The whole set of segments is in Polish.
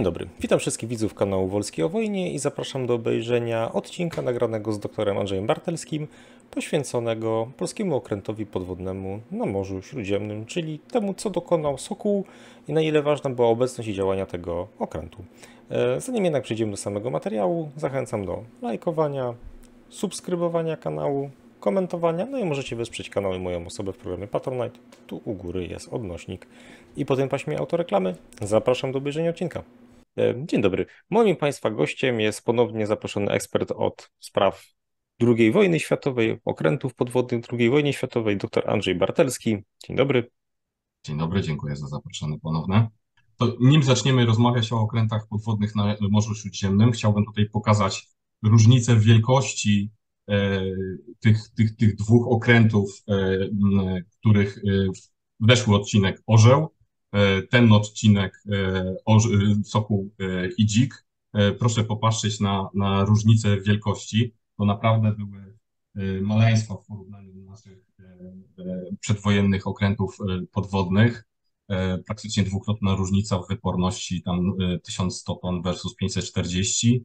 Dzień dobry, witam wszystkich widzów kanału Wolski o Wojnie i zapraszam do obejrzenia odcinka nagranego z doktorem Andrzejem Bartelskim poświęconego polskiemu okrętowi podwodnemu na Morzu Śródziemnym, czyli temu, co dokonał Sokół i na ile ważna była obecność i działania tego okrętu. E, zanim jednak przejdziemy do samego materiału, zachęcam do lajkowania, subskrybowania kanału, komentowania, no i możecie wesprzeć kanał i moją osobę w programie Patronite. Tu u góry jest odnośnik. I po tym paśmie autoreklamy zapraszam do obejrzenia odcinka. E, dzień dobry. Moim Państwa gościem jest ponownie zaproszony ekspert od spraw II wojny światowej, okrętów podwodnych II wojny światowej, dr Andrzej Bartelski. Dzień dobry. Dzień dobry, dziękuję za zaproszenie ponowne. To nim zaczniemy rozmawiać o okrętach podwodnych na Morzu Śródziemnym, chciałbym tutaj pokazać różnicę w wielkości e, tych, tych, tych dwóch okrętów, e, których weszły odcinek Orzeł E, ten odcinek e, e, i Dzik. Proszę popatrzeć na, na różnicę wielkości. To naprawdę były maleństwa w porównaniu do naszych przedwojennych okrętów podwodnych. Praktycznie dwukrotna różnica w wyporności, tam 1100 ton versus 540.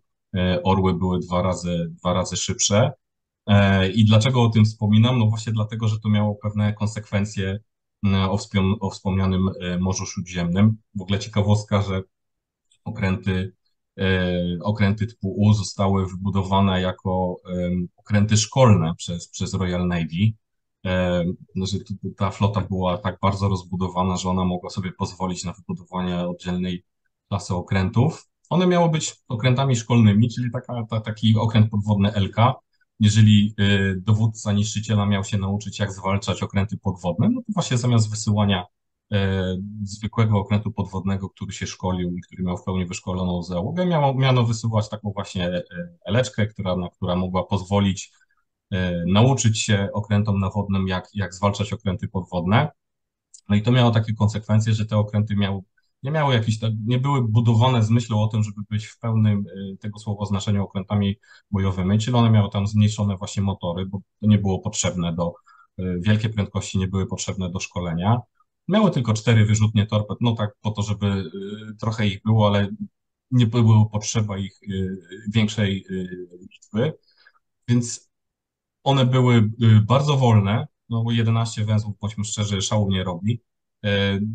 Orły były dwa razy, dwa razy szybsze. I dlaczego o tym wspominam? No właśnie dlatego, że to miało pewne konsekwencje E, o, o wspomnianym e, Morzu Śródziemnym. W ogóle ciekawostka, że okręty, e, okręty typu U zostały wybudowane jako okręty szkolne przez, przez Royal Navy. Że ta flota była tak bardzo rozbudowana, że ona mogła sobie pozwolić na wybudowanie oddzielnej klasy okrętów. One miały być okrętami szkolnymi, czyli taka, ta, taki okręt podwodny LK, jeżeli y, dowódca niszczyciela miał się nauczyć, jak zwalczać okręty podwodne, no to właśnie zamiast wysyłania y, zwykłego okrętu podwodnego, który się szkolił i który miał w pełni wyszkoloną załogę, miano, miano wysyłać taką właśnie y, eleczkę, która, no, która mogła pozwolić nauczyć się okrętom nawodnym, jak, jak zwalczać okręty podwodne. No i to miało takie konsekwencje, że te okręty miały nie miały jakiś, nie były budowane z myślą o tym, żeby być w pełnym y, tego słowa znaczeniu okrętami bojowymi, czyli one miały tam zmniejszone właśnie motory, bo to nie było potrzebne do, y, wielkie prędkości nie były potrzebne do szkolenia. Miały tylko cztery wyrzutnie torped, no tak po to, żeby y, trochę ich było, ale nie było potrzeba ich większej liczby, więc one były bardzo wolne, no bo 11 węzłów, bądźmy szczerzy, szału nie robi,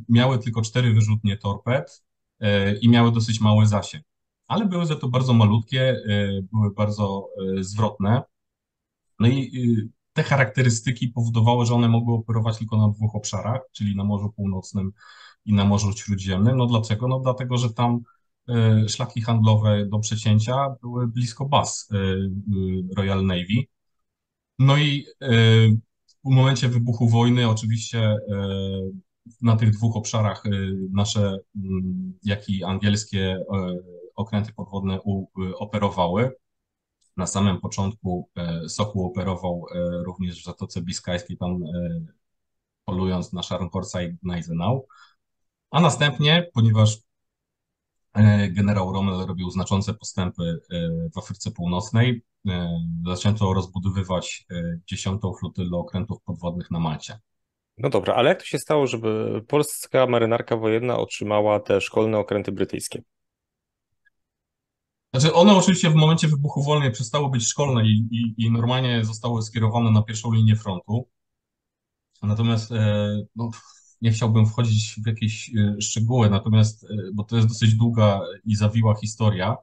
miały tylko cztery wyrzutnie torped e, i miały dosyć mały zasięg. Ale były za to bardzo malutkie, e, były bardzo zwrotne. No i te charakterystyki powodowały, że one mogły operować tylko na dwóch obszarach, czyli na Morzu Północnym i na Morzu Śródziemnym. No dlaczego? No dlatego, że tam szlaki handlowe do przecięcia były blisko baz Royal Navy. No i w momencie wybuchu wojny oczywiście na tych dwóch obszarach y, nasze, mm, jak i angielskie y, okręty podwodne y, operowały. Na samym początku Sokół operował również w Zatoce Biskajskiej, tam polując na Scharnhorsta i Gneisenau. A następnie, ponieważ generał Rommel robił znaczące postępy w Afryce Północnej, zaczęto rozbudowywać dziesiątą flotylę okrętów podwodnych na Malcie. No dobra, ale jak to się stało, żeby polska marynarka wojenna otrzymała te szkolne okręty brytyjskie? Znaczy one oczywiście w momencie wybuchu wojny przestały być szkolne i, i, i normalnie zostały skierowane na pierwszą linię frontu. Natomiast e, no, nie chciałbym wchodzić w jakieś e, szczegóły, natomiast, e, bo to jest dosyć długa i zawiła historia,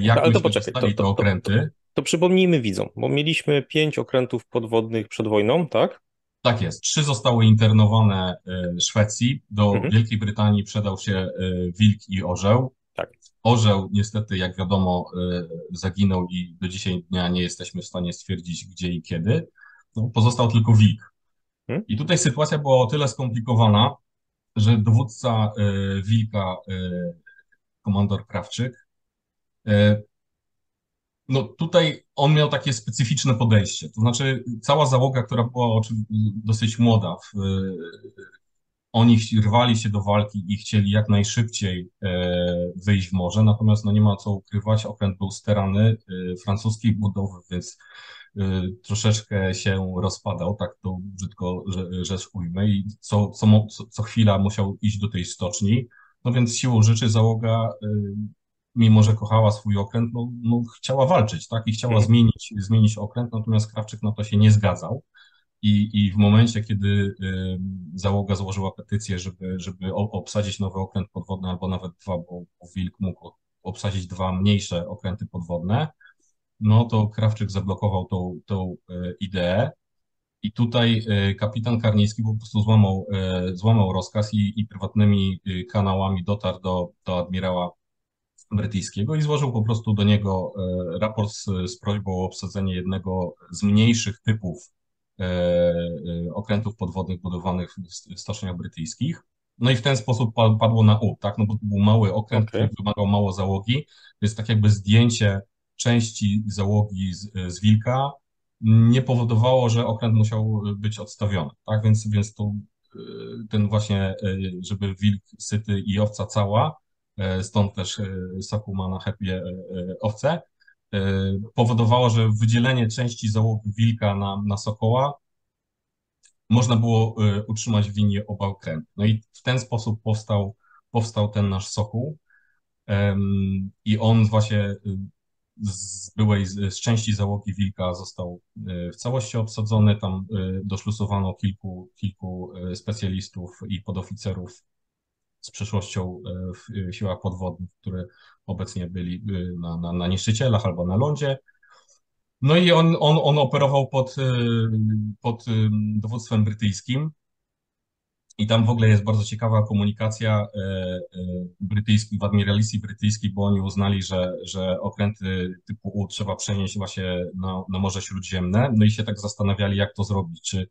jak Ale to poczekaj, to, to, te okręty. To, to, to przypomnijmy widzom, bo mieliśmy pięć okrętów podwodnych przed wojną, tak? Tak jest. Trzy zostały internowane w Szwecji. Do mhm. Wielkiej Brytanii przedał się e, wilk i orzeł. Tak. Orzeł niestety, jak wiadomo, e, zaginął i do dzisiaj dnia nie jesteśmy w stanie stwierdzić, gdzie i kiedy. No, pozostał tylko wilk. Mhm. I tutaj sytuacja była o tyle skomplikowana, że dowódca wilka, komandor Krawczyk, no tutaj on miał takie specyficzne podejście. To znaczy, cała załoga, która była dosyć młoda, w, oni rwali się do walki i chcieli jak najszybciej e, wyjść w morze, natomiast no nie ma co ukrywać, okręt był sterany e, francuskiej budowy, więc e, troszeczkę się rozpadał, tak to brzydko rzecz ujmę. I co, co, co chwila musiał iść do tej stoczni, No więc siłą rzeczy załoga, mimo że kochała swój okręt, no, no chciała walczyć, tak? I chciała Mhm. zmienić, zmienić okręt, natomiast Krawczyk na to się nie zgadzał. I, I w momencie, kiedy y, załoga złożyła petycję, żeby, żeby obsadzić nowy okręt podwodny, albo nawet dwa, bo bo Wilk mógł obsadzić dwa mniejsze okręty podwodne, no to Krawczyk zablokował tą, tą y, ideę. I tutaj y, kapitan Karnicki po prostu złamał, y, złamał rozkaz i, i prywatnymi kanałami dotarł do, do admirała brytyjskiego i złożył po prostu do niego e, raport z, z prośbą o obsadzenie jednego z mniejszych typów e, e, okrętów podwodnych budowanych w stoczniach brytyjskich. No i w ten sposób pa- padło na U, tak? No bo to był mały okręt, Okej. który wymagał mało załogi, więc tak jakby zdjęcie części załogi z, z Wilka nie powodowało, że okręt musiał być odstawiony, tak? Więc, więc to, ten właśnie, żeby Wilk syty i owca cała, stąd też e, Sokół ma na herbie e, e, owce, e, powodowało, że wydzielenie części załogi Wilka na, na Sokoła można było e, utrzymać w linii oba okręty. No i w ten sposób powstał, powstał ten nasz Sokół. I on właśnie z byłej, z części załogi Wilka został w całości obsadzony. Tam doszlusowano kilku, kilku specjalistów i podoficerów z przeszłością y, w y, siłach podwodnych, które obecnie byli y, na, na, na niszczycielach albo na lądzie. No i on, on, on operował pod, pod dowództwem brytyjskim. I tam w ogóle jest bardzo ciekawa komunikacja e, e, brytyjskich, w admiralicji brytyjskiej, bo oni uznali, że, że okręty typu U trzeba przenieść właśnie na, na Morze Śródziemne. No i się tak zastanawiali, jak to zrobić. Czy, e,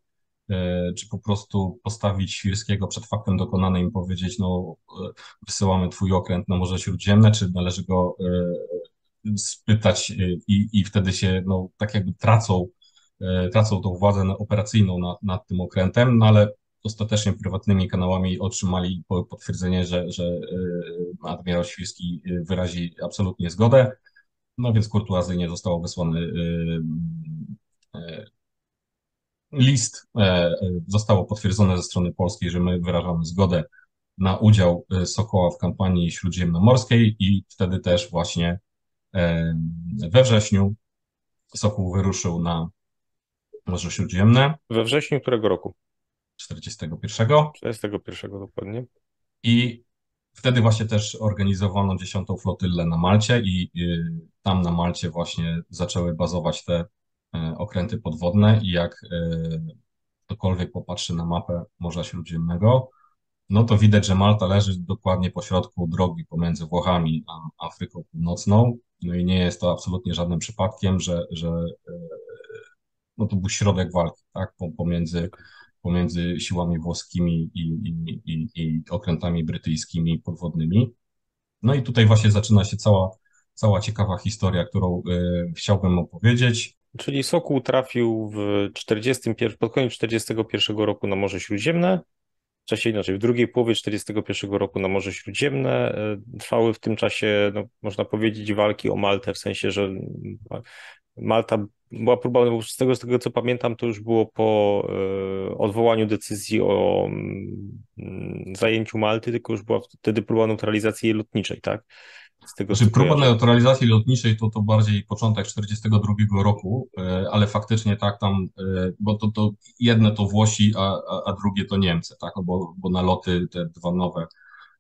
czy po prostu postawić Świrskiego przed faktem dokonanym i powiedzieć, no e, wysyłamy twój okręt na Morze Śródziemne, czy należy go e, spytać e, i, i wtedy się no, tak jakby tracą, e, tracą tą władzę operacyjną nad, nad tym okrętem, no ale ostatecznie prywatnymi kanałami otrzymali po- potwierdzenie, że, że e, admirał Świrski e, wyrazi absolutnie zgodę. No więc kurtuazyjnie został wysłany e, e, list. e, e, Zostało potwierdzone ze strony polskiej, że my wyrażamy zgodę na udział e, Sokoła w kampanii śródziemnomorskiej i wtedy też właśnie we wrześniu Sokół wyruszył na Morze Śródziemne We wrześniu którego roku? 41. 41 dokładnie. I wtedy właśnie też organizowano dziesiątą flotylę na Malcie i y, tam na Malcie właśnie zaczęły bazować te okręty podwodne i jak y, ktokolwiek popatrzy na mapę Morza Śródziemnego, no to widać, że Malta leży dokładnie po środku drogi pomiędzy Włochami a Afryką Północną. No i nie jest to absolutnie żadnym przypadkiem, że, że y, no to był środek walki, tak, po- pomiędzy, pomiędzy siłami włoskimi i, i, i, i okrętami brytyjskimi podwodnymi. No i tutaj właśnie zaczyna się cała, cała ciekawa historia, którą y, chciałbym opowiedzieć. Czyli Sokół trafił w 41, pod koniec 41 roku na Morze Śródziemne, w czasie inaczej, w drugiej połowie 41 roku na Morze Śródziemne. E, Trwały w tym czasie, no, można powiedzieć, walki o Maltę, w sensie, że Malta była próba, z tego, z tego co pamiętam, to już było po e, odwołaniu decyzji o mm, zajęciu Malty, tylko już była wtedy próba neutralizacji lotniczej, tak? Z tego Znaczy, próba kojarzę. neutralizacji lotniczej to, to bardziej początek 42 roku, e, ale faktycznie tak tam, e, bo to, to jedne to Włosi, a, a, drugie to Niemcy, tak, No bo, bo naloty te dwa nowe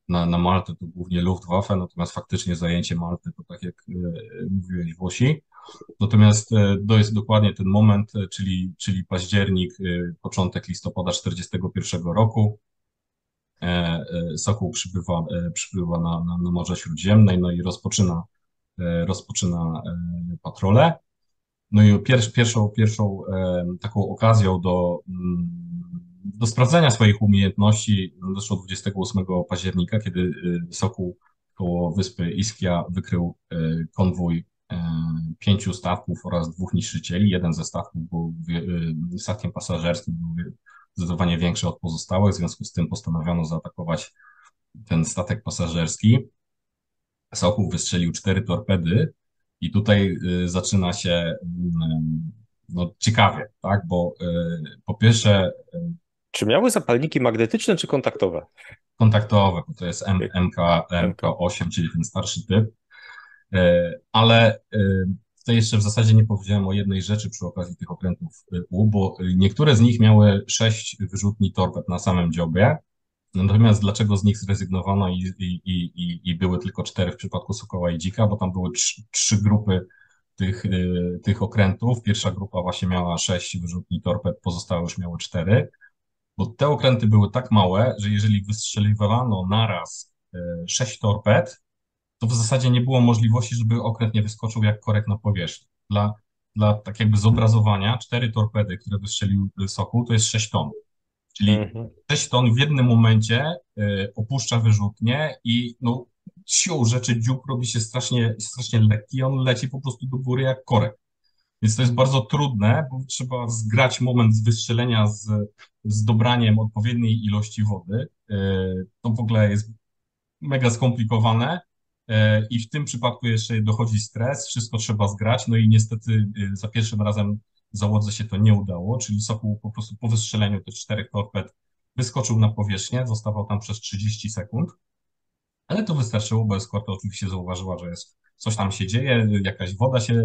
na, na Maltę to głównie Luftwaffe, natomiast faktycznie zajęcie Malty to tak jak e, mówiłeś Włosi. Natomiast to jest dokładnie ten moment, czyli, czyli październik, początek listopada 41 roku. E, e, Sokół przybywa, e, przybywa na, na, na Morze Śródziemne, no i rozpoczyna, rozpoczyna e, patrolę. No i pierwsz, pierwszą, pierwszą taką okazją do, mm, do sprawdzenia swoich umiejętności doszło 28 października, kiedy Sokół koło wyspy Ischia wykrył konwój pięciu statków oraz dwóch niszczycieli. Jeden ze statków był statkiem pasażerskim, był zdecydowanie większy od pozostałych, w związku z tym postanowiono zaatakować ten statek pasażerski. Sokół wystrzelił cztery torpedy i tutaj y, zaczyna się mm, no, ciekawie, tak? Bo y, po pierwsze y, Czy miały zapalniki magnetyczne czy kontaktowe? Kontaktowe, bo to jest M, MK, MK8, czyli ten starszy typ. Ale to jeszcze w zasadzie nie powiedziałem o jednej rzeczy przy okazji tych okrętów U, bo niektóre z nich miały sześć wyrzutni torped na samym dziobie, Natomiast dlaczego z nich zrezygnowano i, i, i, i były tylko cztery w przypadku Sokoła i Dzika, bo tam były trzy, trzy grupy tych, y, tych okrętów. Pierwsza grupa właśnie miała sześć wyrzutni torped, pozostałe już miały cztery, bo te okręty były tak małe, że jeżeli wystrzeliwano naraz y, sześć torped, w zasadzie nie było możliwości, żeby okręt nie wyskoczył jak korek na powierzchnię. Dla, dla tak jakby zobrazowania, cztery torpedy, które wystrzelił Sokół, to jest sześć ton. Czyli mhm. 6 ton w jednym momencie y, opuszcza wyrzutnie i no, siłą rzeczy dziób robi się strasznie, strasznie lekki, on leci po prostu do góry jak korek. Więc to jest bardzo trudne, bo trzeba zgrać moment z wystrzelenia z, z dobraniem odpowiedniej ilości wody. Y, to w ogóle jest mega skomplikowane. Y, I w tym przypadku jeszcze dochodzi stres, wszystko trzeba zgrać, no i niestety za pierwszym razem załodze się to nie udało, czyli Sokół po prostu po wystrzeleniu tych czterech torped wyskoczył na powierzchnię, zostawał tam przez 30 sekund, ale to wystarczyło, bo eskorta oczywiście zauważyła, że jest, coś tam się dzieje, jakaś woda się e,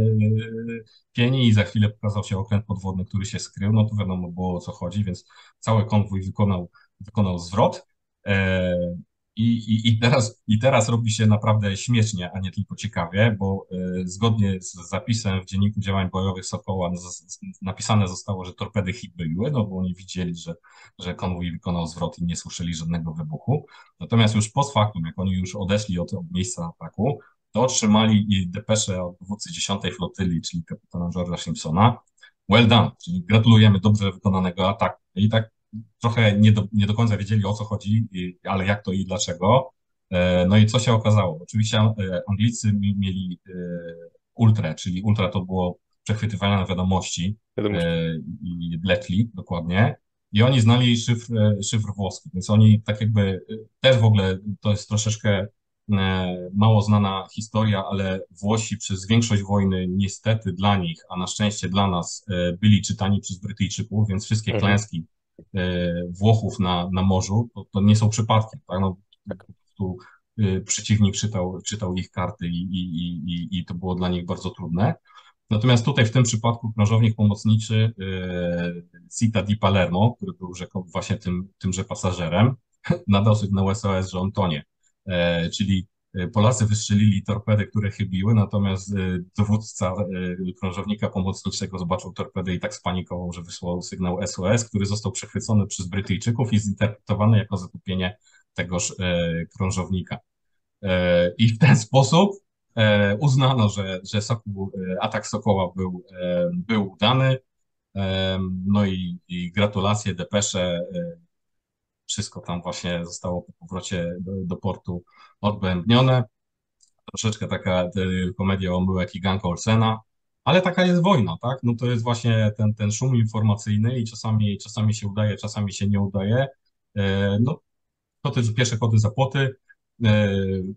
pieni i za chwilę pokazał się okręt podwodny, który się skrył, no to wiadomo było o co chodzi, więc cały konwój wykonał, wykonał zwrot. E, i, i, i, teraz, I teraz robi się naprawdę śmiesznie, a nie tylko ciekawie, bo y, zgodnie z zapisem w dzienniku działań bojowych Sokoła napisane zostało, że torpedy hit były, no bo oni widzieli, że, że konwój wykonał zwrot i nie słyszeli żadnego wybuchu. Natomiast już post factum, jak oni już odeszli od, od miejsca ataku, to otrzymali depeszę od dowódcy 10 flotyli, czyli kapitana George'a Simpsona. Well done, czyli gratulujemy dobrze wykonanego ataku. I tak trochę nie do, nie do końca wiedzieli o co chodzi, ale jak to i dlaczego. E, no i co się okazało? Oczywiście e, Anglicy mieli e, ultra, czyli ultra to było przechwytywanie na wiadomości i letli dokładnie. I oni znali szyfr, szyfr włoski, więc oni tak jakby też w ogóle to jest troszeczkę mało znana historia, ale Włosi przez większość wojny niestety dla nich, a na szczęście dla nas byli czytani przez Brytyjczyków, więc wszystkie mhm. klęski Włochów na, na morzu, to, to nie są przypadki. Tak? No, tak prostu e, przeciwnik czytał, czytał ich karty i, i, i, i to było dla nich bardzo trudne. Natomiast tutaj w tym przypadku krążownik pomocniczy e, Cita di Palermo, który był rzekomo właśnie tym, tymże pasażerem, nadał sygnał SOS, że on tonie. Czyli E, Polacy wystrzelili torpedy, które chybiły, natomiast e, dowódca e, krążownika pomocniczego zobaczył torpedy i tak spanikował, że wysłał sygnał SOS, który został przechwycony przez Brytyjczyków i zinterpretowany jako zatopienie tegoż krążownika. I w ten sposób uznano, że, że atak Sokoła był, był udany. No i, i gratulacje, depesze, wszystko tam właśnie zostało po powrocie do, do portu odbębnione. Troszeczkę taka komedia omyłek i gang Olsena, ale taka jest wojna, tak? No to jest właśnie ten, ten szum informacyjny i czasami, czasami się udaje, czasami się nie udaje. E, no, to też pierwsze kody za płoty. E,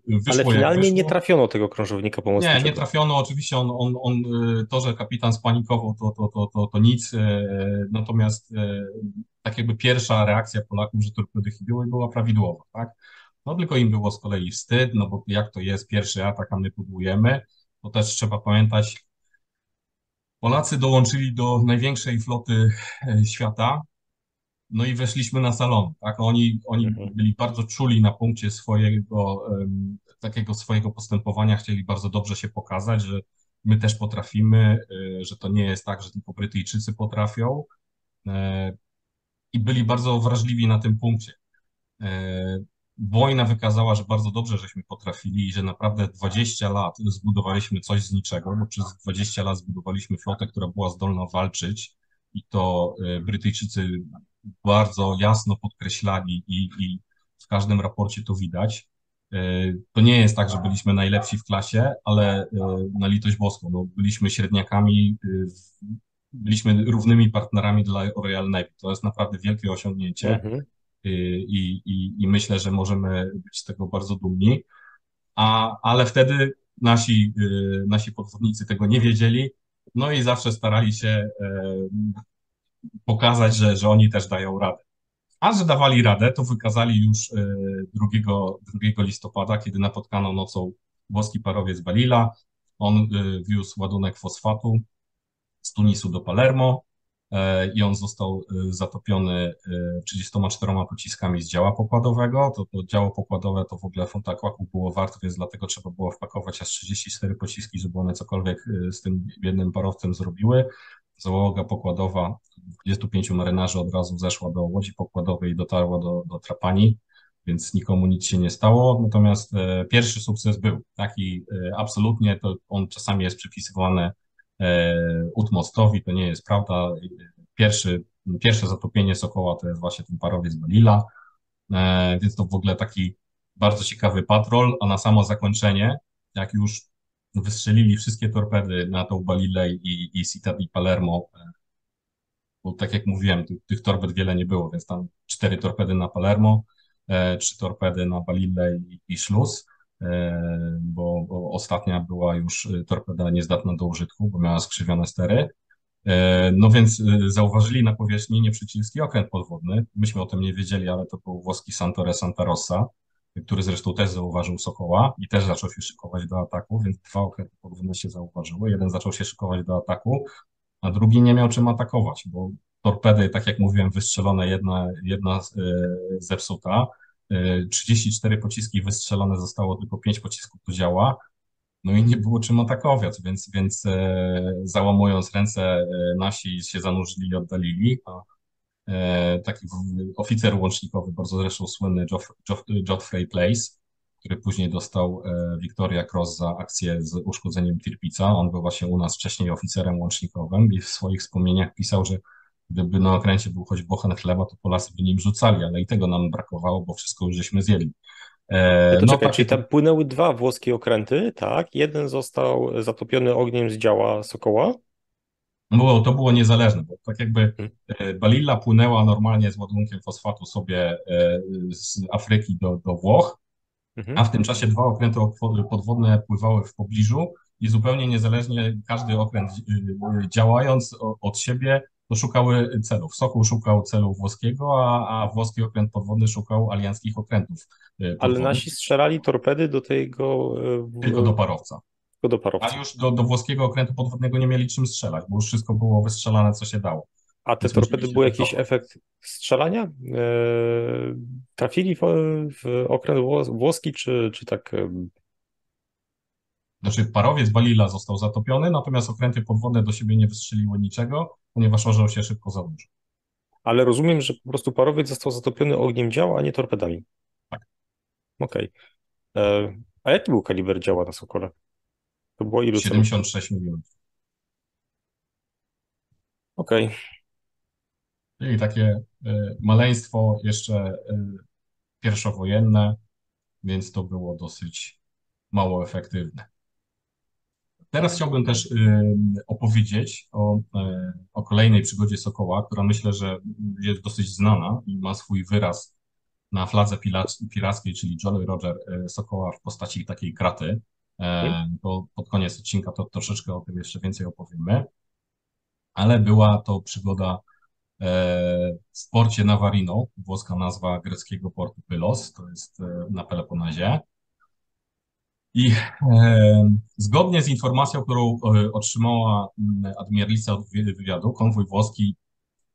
wyszło, Ale finalnie nie trafiono tego krążownika pomocniczego. Nie, nie trafiono. Oczywiście on, on, on, e, to, że kapitan spanikował, to, to, to, to, to nic. Natomiast tak jakby pierwsza reakcja Polaków, że torpedy chybiły, była prawidłowa, tak? No tylko im było z kolei wstyd, no bo jak to jest pierwszy atak, a my pudłujemy, to też trzeba pamiętać, Polacy dołączyli do największej floty e, świata, no i weszliśmy na salon, tak? Oni, oni mhm. byli bardzo czuli na punkcie swojego, takiego swojego postępowania, chcieli bardzo dobrze się pokazać, że my też potrafimy, y, że to nie jest tak, że tylko Brytyjczycy potrafią y, i byli bardzo wrażliwi na tym punkcie. Y, wojna wykazała, że bardzo dobrze żeśmy potrafili i że naprawdę 20 lat zbudowaliśmy coś z niczego, bo przez 20 lat zbudowaliśmy flotę, która była zdolna walczyć i to e, Brytyjczycy bardzo jasno podkreślali i, i w każdym raporcie to widać. E, to nie jest tak, że byliśmy najlepsi w klasie, ale e, na litość boską, no, byliśmy średniakami, byliśmy równymi partnerami dla Royal Navy. To jest naprawdę wielkie osiągnięcie. Mhm i, i, i myślę, że możemy być z tego bardzo dumni. A, ale wtedy nasi, nasi podwodnicy tego nie wiedzieli, no i zawsze starali się e, pokazać, że, że oni też dają radę. A że dawali radę, to wykazali już 2, 2 listopada, kiedy napotkano nocą włoski parowiec Balila. On wiózł ładunek fosfatu z Tunisu do Palermo i on został zatopiony 34 pociskami z działa pokładowego. To, to działo pokładowe to w ogóle funta akłaku było warte, więc dlatego trzeba było wpakować aż 34 pociski, żeby one cokolwiek z tym jednym parowcem zrobiły. Załoga pokładowa 25 marynarzy od razu zeszła do łodzi pokładowej i dotarła do, do Trapani, więc nikomu nic się nie stało. Natomiast e, pierwszy sukces był taki e, absolutnie, to on czasami jest przypisywany e, Utmostowi, to nie jest prawda. Pierwszy, pierwsze zatopienie Sokoła to jest właśnie ten parowiec Balila, e, więc to w ogóle taki bardzo ciekawy patrol, a na samo zakończenie, jak już wystrzelili wszystkie torpedy na tą Balilę i, i di Palermo, e, bo tak jak mówiłem, tych, tych torped wiele nie było, więc tam cztery torpedy na Palermo, e, trzy torpedy na Balilę i, Szluz, e, bo, bo ostatnia była już torpeda niezdatna do użytku, bo miała skrzywione stery. No więc zauważyli na powierzchni nieprzycielski okręt podwodny. Myśmy o tym nie wiedzieli, ale to był włoski Santore Santa Rossa który zresztą też zauważył Sokoła i też zaczął się szykować do ataku, więc dwa okręty podwójne się zauważyły. Jeden zaczął się szykować do ataku, a drugi nie miał czym atakować, bo torpedy, tak jak mówiłem, wystrzelone, jedna, jedna e, zepsuta, 34 e, pociski wystrzelone, zostało tylko 5 pocisków do działa, no i nie było czym atakować, więc, więc e, załamując ręce nasi się zanurzyli i oddalili, a taki oficer łącznikowy, bardzo zresztą słynny Geoffrey Place, który później dostał e, Victoria Cross za akcję z uszkodzeniem Tirpica. On był właśnie u nas wcześniej oficerem łącznikowym i w swoich wspomnieniach pisał, że gdyby na okręcie był choć bochen chleba, to Polacy by nim rzucali, ale i tego nam brakowało, bo wszystko już żeśmy zjedli. E, to no, czekaj, czyli tam płynęły dwa włoskie okręty, tak? Jeden został zatopiony ogniem z działa Sokoła, było, to było niezależne, bo tak jakby mhm. e, Balilla płynęła normalnie z ładunkiem fosfatu sobie e, z Afryki do, do Włoch, mhm. a w tym czasie dwa okręty podwodne pływały w pobliżu i zupełnie niezależnie każdy okręt e, działając od siebie to szukały celów. Sokół szukał celu włoskiego, a, a włoski okręt podwodny szukał alianckich okrętów. Podwodnych. Ale nasi strzelali torpedy do tego... Tylko do parowca do parowca. A już do, do włoskiego okrętu podwodnego nie mieli czym strzelać, bo już wszystko było wystrzelane, co się dało. A te Więc torpedy był jakiś efekt strzelania? Eee, trafili w, w okręt włoski, czy, czy tak? Znaczy, parowiec Balila został zatopiony, natomiast okręty podwodne do siebie nie wystrzeliły niczego, ponieważ orzeł się szybko zadłużył. Ale rozumiem, że po prostu parowiec został zatopiony ogniem działa, a nie torpedami. Tak. Okej. Okay. Eee, a jaki był kaliber działa na Sokole? To było ilu 76 milionów. Okej. Okay. Czyli takie y, maleństwo jeszcze y, pierwszowojenne, więc to było dosyć mało efektywne. Teraz chciałbym też y, opowiedzieć o, o kolejnej przygodzie Sokoła, która myślę, że jest dosyć znana i ma swój wyraz na fladze pirackiej, czyli Jolly Roger Sokoła w postaci takiej kraty. E, bo pod koniec odcinka to troszeczkę o tym jeszcze więcej opowiemy. Ale była to przygoda e, w porcie Navarino, włoska nazwa greckiego portu Pylos, to jest e, na Peloponezie. I zgodnie z informacją, którą otrzymała admiralica od wywiadu, konwój włoski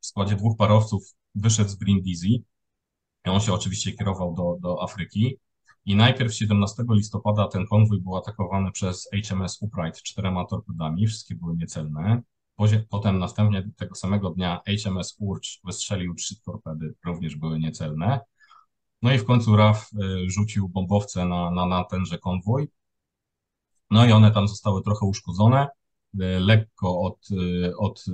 w składzie dwóch parowców wyszedł z Brindisi. On się oczywiście kierował do, do Afryki. I najpierw 17 listopada ten konwój był atakowany przez HMS Upright czterema torpedami, wszystkie były niecelne. Potem następnie tego samego dnia HMS Urch wystrzelił trzy torpedy, również były niecelne. No i w końcu RAF y, rzucił bombowce na, na, na tenże konwój. No i one tam zostały trochę uszkodzone, y, lekko od, y, od.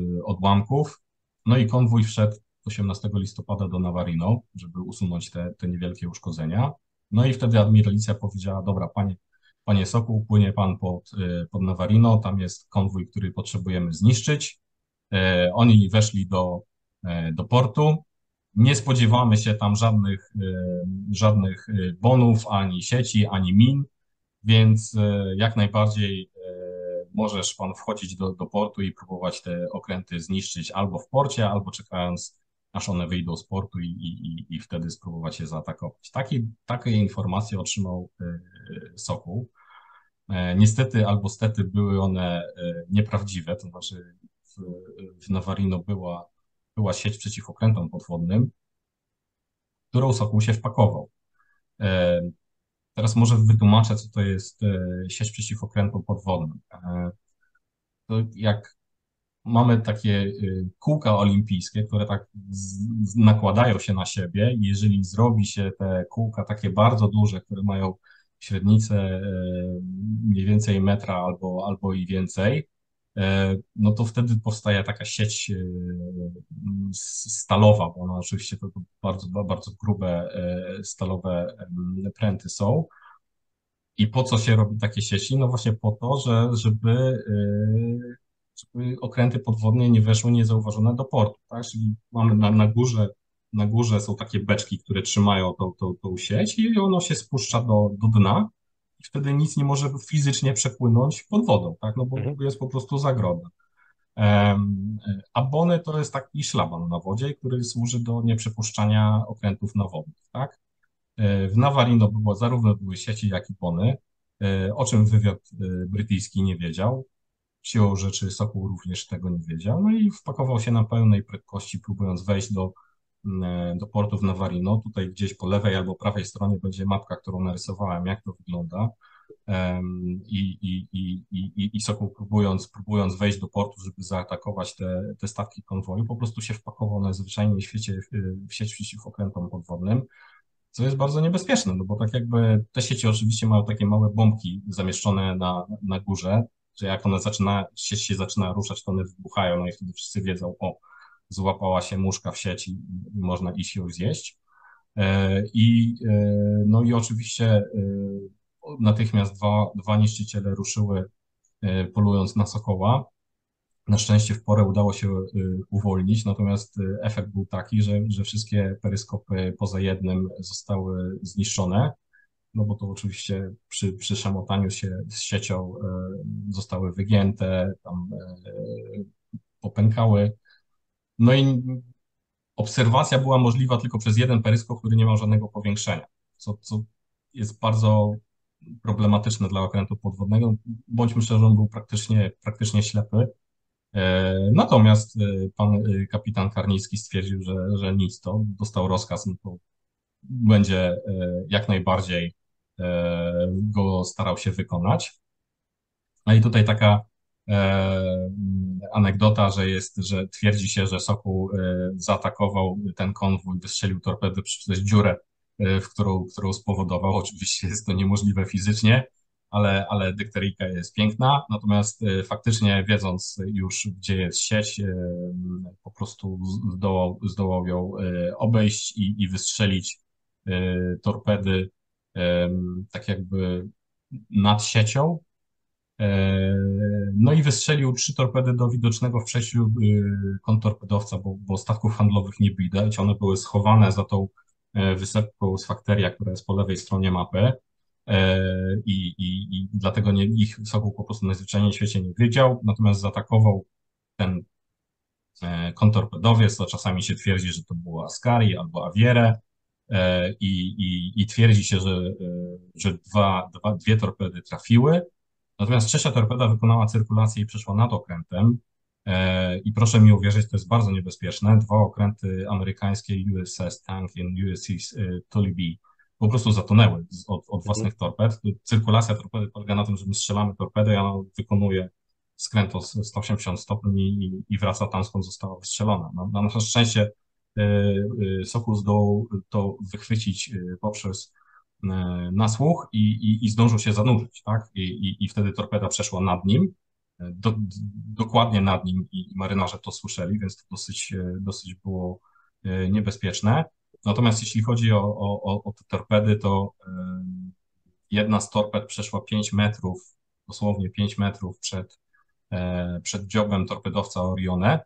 No i konwój wszedł 18 listopada do Navarino, żeby usunąć te, te niewielkie uszkodzenia. No i wtedy admiralicja powiedziała, dobra, panie, panie Sokół, płynie pan pod, y, pod Navarino, tam jest konwój, który potrzebujemy zniszczyć. E, oni weszli do, e, do portu. Nie spodziewamy się tam żadnych, e, żadnych bonów, ani sieci, ani min, więc jak najbardziej możesz pan wchodzić do, do portu i próbować te okręty zniszczyć albo w porcie, albo czekając aż one wyjdą z portu i, i, i wtedy spróbować je zaatakować. Taki, takie informacje otrzymał Sokół. Niestety albo stety były one nieprawdziwe, to znaczy w, w Navarino była, była sieć przeciw okrętom podwodnym, którą Sokół się wpakował. Teraz może wytłumaczę, co to jest sieć przeciw okrętom podwodnym. To jak mamy takie y, kółka olimpijskie, które tak nakładają się na siebie jeżeli zrobi się te kółka takie bardzo duże, które mają średnicę y, mniej więcej metra albo, albo i więcej, y, no to wtedy powstaje taka sieć stalowa, bo ona oczywiście to bardzo, bardzo grube stalowe pręty są. I po co się robi takie sieci? No właśnie po to, że, żeby żeby okręty podwodne nie weszły niezauważone do portu, tak? Czyli mamy na, na górze, na górze są takie beczki, które trzymają tą, tą, tą sieć i ono się spuszcza do, do dna i wtedy nic nie może fizycznie przepłynąć pod wodą, tak? No bo mhm. jest po prostu zagroda. A bony to jest taki szlaban na wodzie, który służy do nieprzepuszczania okrętów na wodę, tak? E, w Navarino było, zarówno były sieci, jak i bony, e, o czym wywiad e, brytyjski nie wiedział. Siłą rzeczy Sokół również tego nie wiedział, no i wpakował się na pełnej prędkości, próbując wejść do, mm, do portu w Navarino. Tutaj gdzieś po lewej albo prawej stronie będzie mapka, którą narysowałem, jak to wygląda. I, i, i, i, i Sokół próbując, próbując wejść do portu, żeby zaatakować te, te statki konwoju, po prostu się wpakował najzwyczajniej w, świecie, w sieć przeciw okrętom podwodnym, co jest bardzo niebezpieczne, no bo tak jakby te sieci oczywiście mają takie małe bombki zamieszczone na, na górze, że jak ona zaczyna, sieć się zaczyna ruszać, to one wybuchają, no i wtedy wszyscy wiedzą, o, złapała się muszka w sieci i można iść ją zjeść. E, I, e, no i oczywiście e, natychmiast dwa, dwa niszczyciele ruszyły polując na sokoła. Na szczęście w porę udało się uwolnić, natomiast efekt był taki, że, że wszystkie peryskopy poza jednym zostały zniszczone no bo to oczywiście przy, przy szamotaniu się z siecią zostały wygięte, tam e, popękały. No i obserwacja była możliwa tylko przez jeden peryskop, który nie ma żadnego powiększenia, co, co jest bardzo problematyczne dla okrętu podwodnego. Bądźmy szczerzy, on był praktycznie, praktycznie ślepy. E, natomiast pan kapitan Karnicki stwierdził, że, że nic to, dostał rozkaz, no to będzie jak najbardziej E, go starał się wykonać. No i tutaj taka e, anegdota, że jest, że twierdzi się, że Sokół e, zaatakował ten konwój, wystrzelił torpedy przez dziurę, w którą, którą spowodował. Oczywiście jest to niemożliwe fizycznie, ale, ale dykteryjka jest piękna, natomiast faktycznie wiedząc już, gdzie jest sieć, po prostu zdołał, zdołał ją obejść i, i wystrzelić torpedy tak jakby nad siecią. E, no i wystrzelił trzy torpedy do widocznego w przejściu y, kontorpedowca, bo, bo statków handlowych nie widać. One były schowane za tą e, wysepką z fakteria, która jest po lewej stronie mapy. E, I, i, i dlatego nie, ich Sokół po prostu najzwyczajniej w świecie nie wiedział, natomiast zaatakował ten kontorpedowiec, to czasami się twierdzi, że to było Ascari albo Aviere, E, i, i, i twierdzi się, że, e, że dwa, dwa, dwie torpedy trafiły, natomiast trzecia torpeda wykonała cyrkulację i przeszła nad okrętem. E, I proszę mi uwierzyć, to jest bardzo niebezpieczne. Dwa okręty amerykańskie USS Tank i USS Tullibee po prostu zatonęły od, od własnych mhm. torped. Cyrkulacja torpedy polega na tym, że my strzelamy torpedę i ona wykonuje skręt o 180 stopni i, i wraca tam, skąd została wystrzelona. Na, na nasze szczęście E, e, Sokół zdołał to wychwycić e, poprzez nasłuch i, i, i zdążył się zanurzyć, tak? I, i, i wtedy torpeda przeszła nad nim, do, dokładnie nad nim i marynarze to słyszeli, więc to dosyć, dosyć było niebezpieczne. Natomiast jeśli chodzi o, o, o te torpedy, to jedna z torped przeszła 5 metrów, dosłownie 5 metrów przed, przed dziobem torpedowca Orione,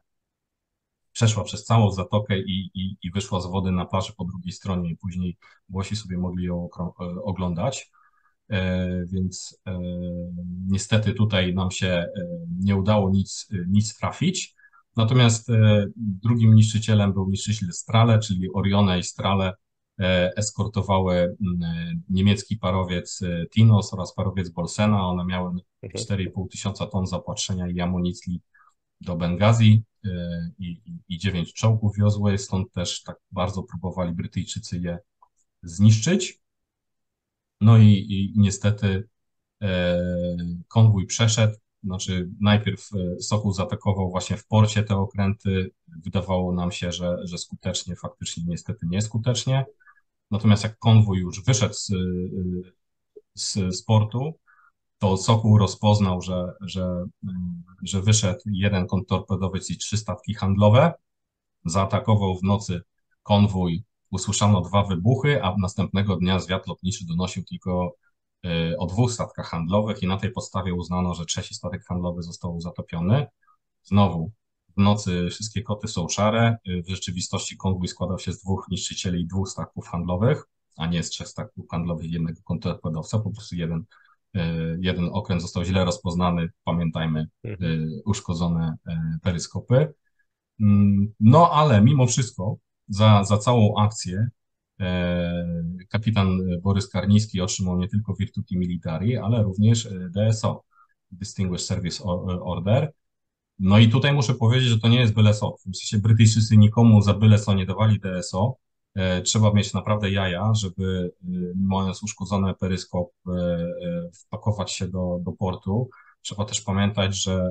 przeszła przez całą zatokę i, i, i wyszła z wody na plaży po drugiej stronie i później Włosi sobie mogli ją e, oglądać. E, więc e, niestety tutaj nam się nie udało nic, nic trafić. Natomiast drugim niszczycielem był niszczyciel Strale, czyli Orione i Strale eskortowały niemiecki parowiec Tinos oraz parowiec Bolsena. One miały 4,5 mhm. tysiąca ton zapatrzenia i amunicji do Bengazji i, i 9 czołgów wiozły, stąd też tak bardzo próbowali Brytyjczycy je zniszczyć. No i, i niestety konwój przeszedł, znaczy, najpierw e, Sokół zaatakował właśnie w porcie te okręty. Wydawało nam się, że, że skutecznie, faktycznie niestety nieskutecznie. Natomiast jak konwój już wyszedł z, z, z portu, to Sokół rozpoznał, że, że, że wyszedł jeden kontrtorpedowiec i trzy statki handlowe. Zaatakował w nocy konwój, usłyszano dwa wybuchy, a następnego dnia zwiat lotniczy donosił tylko Y, o dwóch statkach handlowych i na tej podstawie uznano, że trzeci statek handlowy został zatopiony. Znowu, w nocy wszystkie koty są szare. Y, w rzeczywistości konwój składał się z dwóch niszczycieli i dwóch statków handlowych, a nie z trzech statków handlowych i jednego kontrtorpedowca. Po prostu jeden, jeden okręt został źle rozpoznany, pamiętajmy, mhm. uszkodzone peryskopy. Mm, no ale mimo wszystko za, za całą akcję E, kapitan Borys Karniski otrzymał nie tylko Virtuti Militari, ale również e, DSO, Distinguished Service Order. No i tutaj muszę powiedzieć, że to nie jest byle co. W sensie Brytyjczycy nikomu za byle co nie dawali DSO. E, trzeba mieć naprawdę jaja, żeby mając uszkodzony peryskop wpakować się do, do portu. Trzeba też pamiętać, że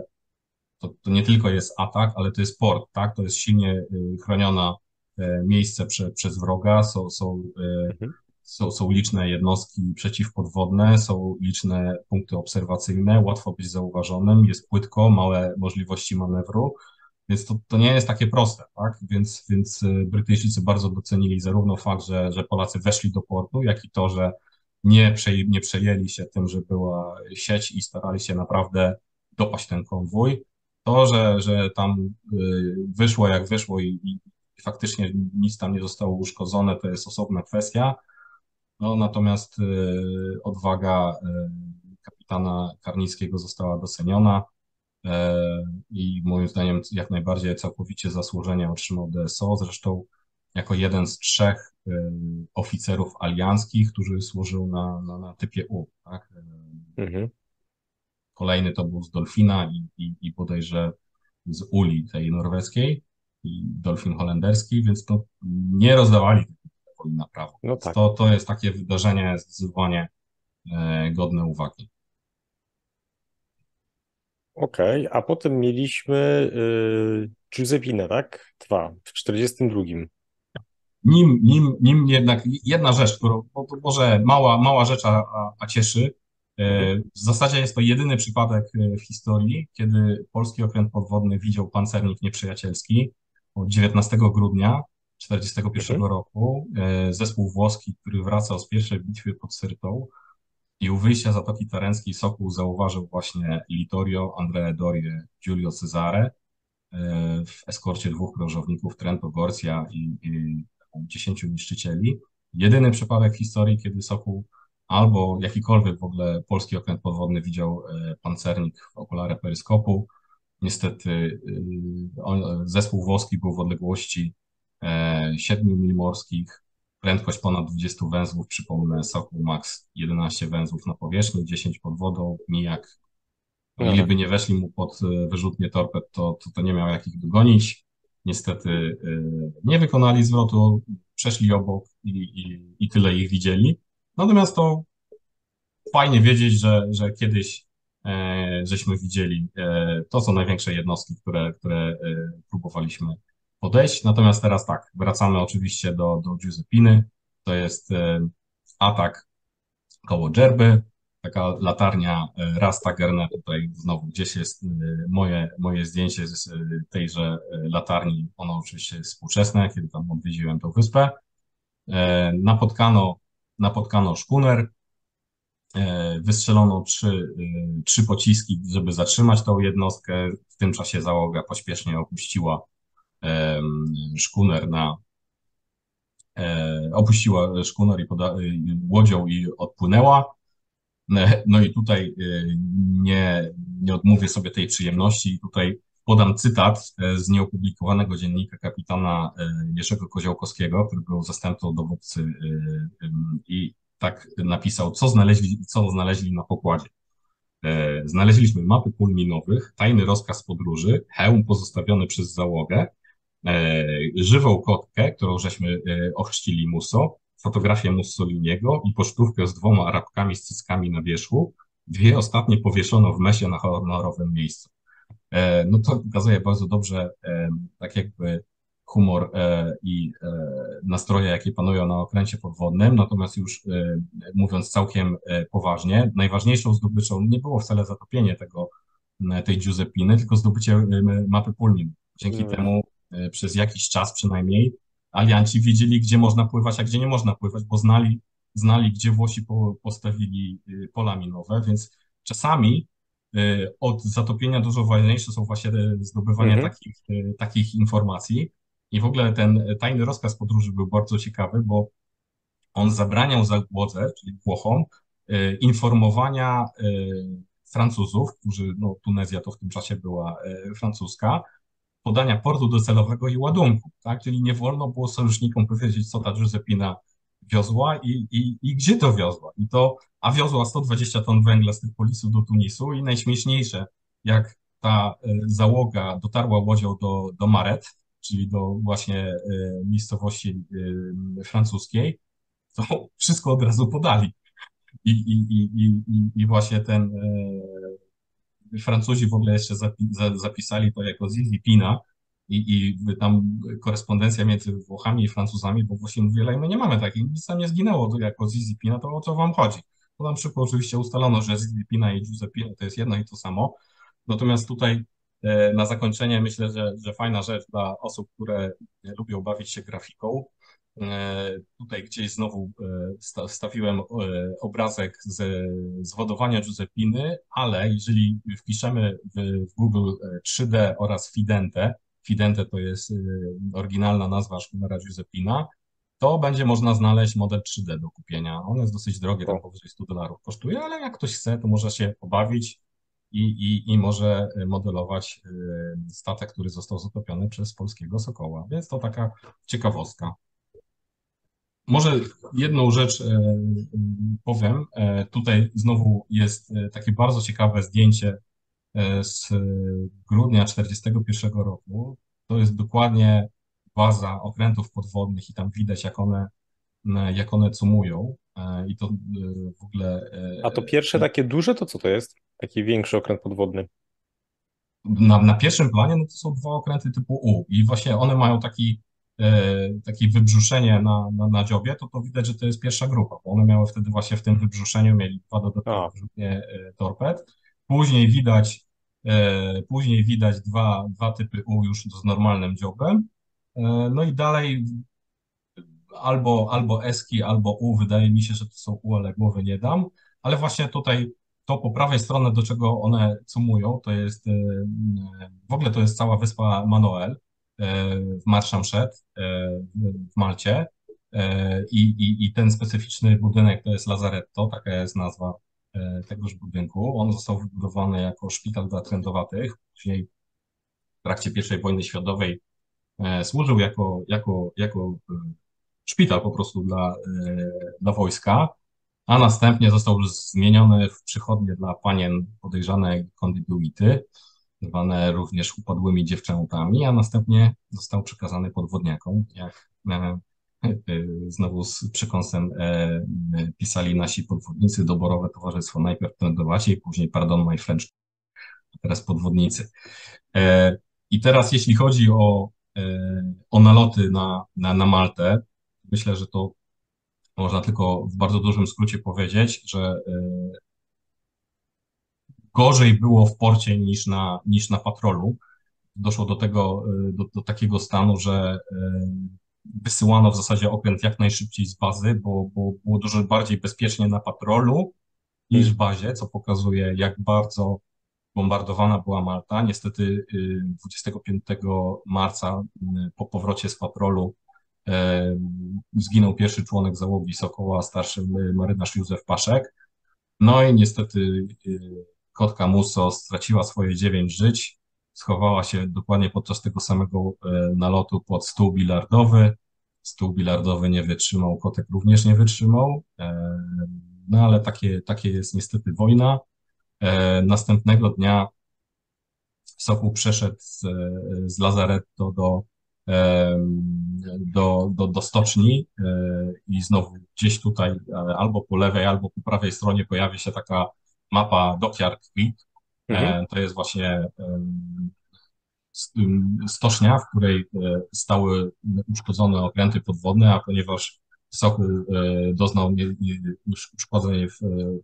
to, to nie tylko jest atak, ale to jest port, tak? To jest silnie chroniona E, miejsce prze, przez wroga, są, są, e, mhm. są, są liczne jednostki przeciwpodwodne, są liczne punkty obserwacyjne, łatwo być zauważonym, jest płytko, małe możliwości manewru, więc to, to nie jest takie proste, tak? Więc, więc e, Brytyjczycy bardzo docenili zarówno fakt, że, że Polacy weszli do portu, jak i to, że nie, prze, nie przejęli się tym, że była sieć i starali się naprawdę dopaść ten konwój. To, że, że tam wyszło jak wyszło i, i faktycznie nic tam nie zostało uszkodzone, to jest osobna kwestia. No, natomiast y, odwaga y, kapitana Karnickiego została doceniona y, i moim zdaniem jak najbardziej całkowicie zasłużenie otrzymał DSO. Zresztą jako jeden z trzech oficerów alianckich, którzy służył na, na, na typie U. Tak? Mhm. Kolejny to był z Dolfina i, i, i bodajże z Uli, tej norweskiej i Dolfin holenderski, więc to nie rozdawali na prawo. No tak. to, to jest takie wydarzenie zdecydowanie e, godne uwagi. Okej, a potem mieliśmy y, Giuseppinę, tak? Dwa, w 42. Nim, nim, nim jednak jedna rzecz, którą może mała, mała rzecz, a, a cieszy. E, w zasadzie jest to jedyny przypadek e, w historii, kiedy polski okręt podwodny widział pancernik nieprzyjacielski. 19 grudnia 1941 mhm. roku e, zespół włoski, który wracał z pierwszej bitwy pod Syrtą i u wyjścia Zatoki Tarenckiej Sokół zauważył właśnie Littorio, Andrea Dorie, Giulio Cesare e, w eskorcie dwóch krążowników Trento Gorcia i, i 10 niszczycieli. Jedyny przypadek w historii, kiedy Sokół albo jakikolwiek w ogóle polski okręt podwodny widział e, pancernik w okularę peryskopu, Niestety y, zespół włoski był w odległości 7 e, mil morskich, prędkość ponad 20 węzłów, przypomnę, Sokół Max 11 węzłów na powierzchni, 10 pod wodą, nijak. O ile by nie weszli mu pod e, wyrzutnie torped, to, to, to nie miał jak ich dogonić. Niestety e, nie wykonali zwrotu, przeszli obok i, i, i tyle ich widzieli. Natomiast to fajnie wiedzieć, że, że kiedyś E, żeśmy widzieli. To są największe jednostki, które, które próbowaliśmy podejść. Natomiast teraz tak, wracamy oczywiście do, do Giuseppiny. To jest atak koło Dżerby, taka latarnia Rastagerne. Tutaj znowu gdzieś jest moje, moje zdjęcie z tejże latarni. Ono oczywiście jest współczesne, kiedy tam odwiedziłem tę wyspę. Napotkano, napotkano szkuner, E, wystrzelono trzy, e, trzy pociski, żeby zatrzymać tą jednostkę. W tym czasie załoga pośpiesznie opuściła szkuner na e, opuściła szkuner i poda, łodzią i odpłynęła. No i tutaj nie, nie odmówię sobie tej przyjemności i tutaj podam cytat z nieopublikowanego dziennika kapitana Jerzego Koziołkowskiego, który był zastępcą dowódcy i tak napisał, co znaleźli, co znaleźli na pokładzie. Znaleźliśmy mapy pól minowych, tajny rozkaz podróży, hełm pozostawiony przez załogę, żywą kotkę, którą żeśmy ochrzcili Muso, fotografię Mussoliniego i pocztówkę z dwoma arabkami z cyckami na wierzchu. Dwie ostatnie powieszono w mesie na honorowym miejscu. E, no to pokazuje bardzo dobrze e, tak jakby humor e, i nastroje, jakie panują na okręcie podwodnym. Natomiast już mówiąc całkiem poważnie, najważniejszą zdobyczą nie było wcale zatopienie tego, tej Giuseppiny, tylko zdobycie mapy Pulmin. Dzięki mm. temu przez jakiś czas przynajmniej alianci wiedzieli, gdzie można pływać, a gdzie nie można pływać, bo znali, znali gdzie Włosi po, postawili y, pola minowe, więc czasami y, od zatopienia dużo ważniejsze są właśnie zdobywanie mhm. takich, y, takich informacji. I w ogóle ten tajny rozkaz podróży był bardzo ciekawy, bo on zabraniał zagłodze, czyli Włochom, informowania Francuzów, którzy, no Tunezja to w tym czasie była francuska, podania portu docelowego i ładunku, tak? Czyli nie wolno było sojusznikom powiedzieć, co ta Giuseppina wiozła i, i, i gdzie to wiozła. I to, a wiozła 120 ton węgla z Trypolisu do Tunisu i najśmieszniejsze, jak ta e, załoga dotarła łodzią do, do Maret, czyli do właśnie e, miejscowości e, francuskiej, to wszystko od razu podali. I, i, i, i, i właśnie ten Francuzi w ogóle jeszcze zapisali to jako Zizi Pina i, i tam korespondencja między Włochami i Francuzami, bo właśnie mówili, my nie mamy takiej, nic tam nie zginęło jako Zizi Pina, to o co wam chodzi? To tam szybko oczywiście ustalono, że Zizi Pina i Giuseppe to jest jedno i to samo. Natomiast tutaj e, na zakończenie myślę, że, że fajna rzecz dla osób, które lubią bawić się grafiką. E, tutaj gdzieś znowu e, stawiłem e, obrazek z, z wodowania Giuseppiny, ale jeżeli wpiszemy w, w Google 3D oraz Fidente, Fidente to jest oryginalna nazwa szkumera Giuseppina, to będzie można znaleźć model 3D do kupienia. On jest dosyć drogi, tam powyżej 100 dolarów kosztuje, ale jak ktoś chce, to może się pobawić i, i, i może modelować statek, który został zatopiony przez polskiego Sokoła. Więc to taka ciekawostka. Może jedną rzecz e, powiem. E, tutaj znowu jest e, takie bardzo ciekawe zdjęcie z grudnia 1941 roku. To jest dokładnie baza okrętów podwodnych i tam widać, jak one, jak one cumują. I to w ogóle. A to pierwsze takie duże, to co to jest? Taki większy okręt podwodny? Na, na pierwszym planie no to są dwa okręty typu U i właśnie one mają taki E, takie wybrzuszenie na, na, na dziobie, to to widać, że to jest pierwsza grupa, bo one miały wtedy właśnie w tym wybrzuszeniu, mieli dwa dodatkowe wyrzutnie e, torped. Później widać, e, później widać dwa, dwa typy U już z normalnym dziobem. No i dalej albo, albo Eski, albo U, wydaje mi się, że to są U, ale głowy nie dam, ale właśnie tutaj to po prawej stronie, do czego one cumują, to jest w ogóle to jest cała wyspa Manoel, w Marszamszet w Malcie e, I, i, i ten specyficzny budynek to jest Lazaretto, taka jest nazwa e, tegoż budynku. On został wybudowany jako szpital dla trędowatych. Później w trakcie I wojny światowej e, służył jako, jako, jako szpital po prostu dla, dla wojska, a następnie został zmieniony w przychodnie dla panien podejrzanej kondyduity zwane również upadłymi dziewczętami, a następnie został przekazany podwodniakom, jak e, e, znowu z przekąsem e, pisali nasi podwodnicy, doborowe towarzystwo, najpierw trędowaci, później pardon my French, a teraz podwodnicy. I teraz jeśli chodzi o, o naloty na, na, na Maltę, myślę, że to można tylko w bardzo dużym skrócie powiedzieć, że gorzej było w porcie niż na, niż na patrolu. Doszło do tego, y, do, do takiego stanu, że y, wysyłano w zasadzie okręt jak najszybciej z bazy, bo, bo było dużo bardziej bezpiecznie na patrolu niż w bazie, co pokazuje, jak bardzo bombardowana była Malta. Niestety 25 y, marca po powrocie z patrolu zginął pierwszy członek załogi Sokoła, starszy marynarz Józef Paszek. No i niestety kotka Muso straciła swoje dziewięć żyć, schowała się dokładnie podczas tego samego nalotu pod stół bilardowy. Stół bilardowy nie wytrzymał, kotek również nie wytrzymał. No ale takie, takie jest niestety wojna. Następnego dnia Sokół przeszedł z, z Lazaretto do, do, do, do stoczni e, i znowu gdzieś tutaj e, albo po lewej, albo po prawej stronie pojawi się taka mapa Dockyard Creek. E, mhm. To jest właśnie stocznia, w której stały uszkodzone okręty podwodne, a ponieważ Sokół doznał już uszkodzeń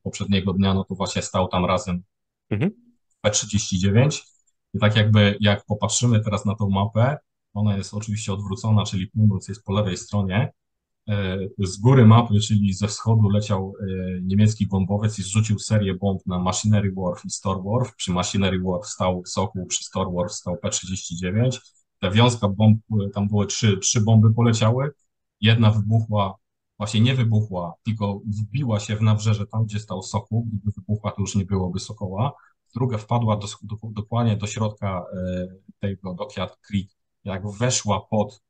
poprzedniego dnia, no to właśnie stał tam razem mhm. P39 i tak jakby jak popatrzymy teraz na tą mapę, ona jest oczywiście odwrócona, czyli północ jest po lewej stronie. Z góry mapy, czyli ze wschodu leciał e, niemiecki bombowiec i zrzucił serię bomb na Machinery Wharf i Store Wharf. Przy Machinery Wharf stał Sokół, przy Store Wharf stał P-39. Ta wiązka bomb, e, tam były trzy, trzy bomby poleciały. Jedna wybuchła, właśnie nie wybuchła, tylko wbiła się w nabrzeże tam, gdzie stał Sokół. Gdyby wybuchła, to już nie byłoby Sokoła druga wpadła do, do, dokładnie do środka e, tego Dockyard Creek. Jak weszła pod,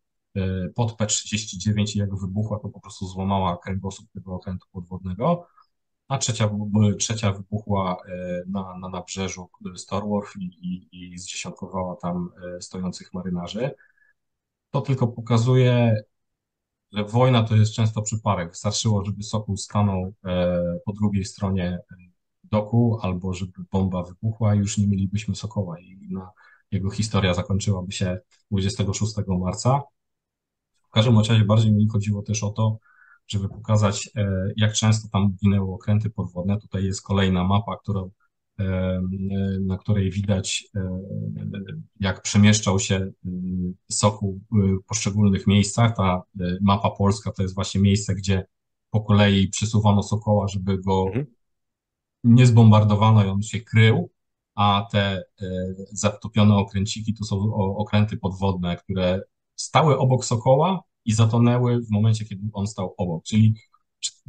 pod P39 i jak wybuchła, to po prostu złamała kręgosłup tego okrętu podwodnego. A trzecia, trzecia wybuchła e, na, na nabrzeżu Storworth i, i, i zdziesiątkowała tam stojących marynarzy. To tylko pokazuje, że wojna to jest często przyparek. Wystarczyło, żeby Sokół stanął po drugiej stronie doku, albo żeby bomba wybuchła, już nie mielibyśmy Sokoła i na, jego historia zakończyłaby się 26 marca. W każdym razie bardziej mi chodziło też o to, żeby pokazać, e, jak często tam ginęły okręty podwodne. Tutaj jest kolejna mapa, którą, e, na której widać, e, jak przemieszczał się Sokół w poszczególnych miejscach. Ta mapa polska to jest właśnie miejsce, gdzie po kolei przesuwano Sokoła, żeby go mhm nie zbombardowano i on się krył, a te e, zatopione okręciki to są okręty podwodne, które stały obok Sokoła i zatonęły w momencie, kiedy on stał obok. Czyli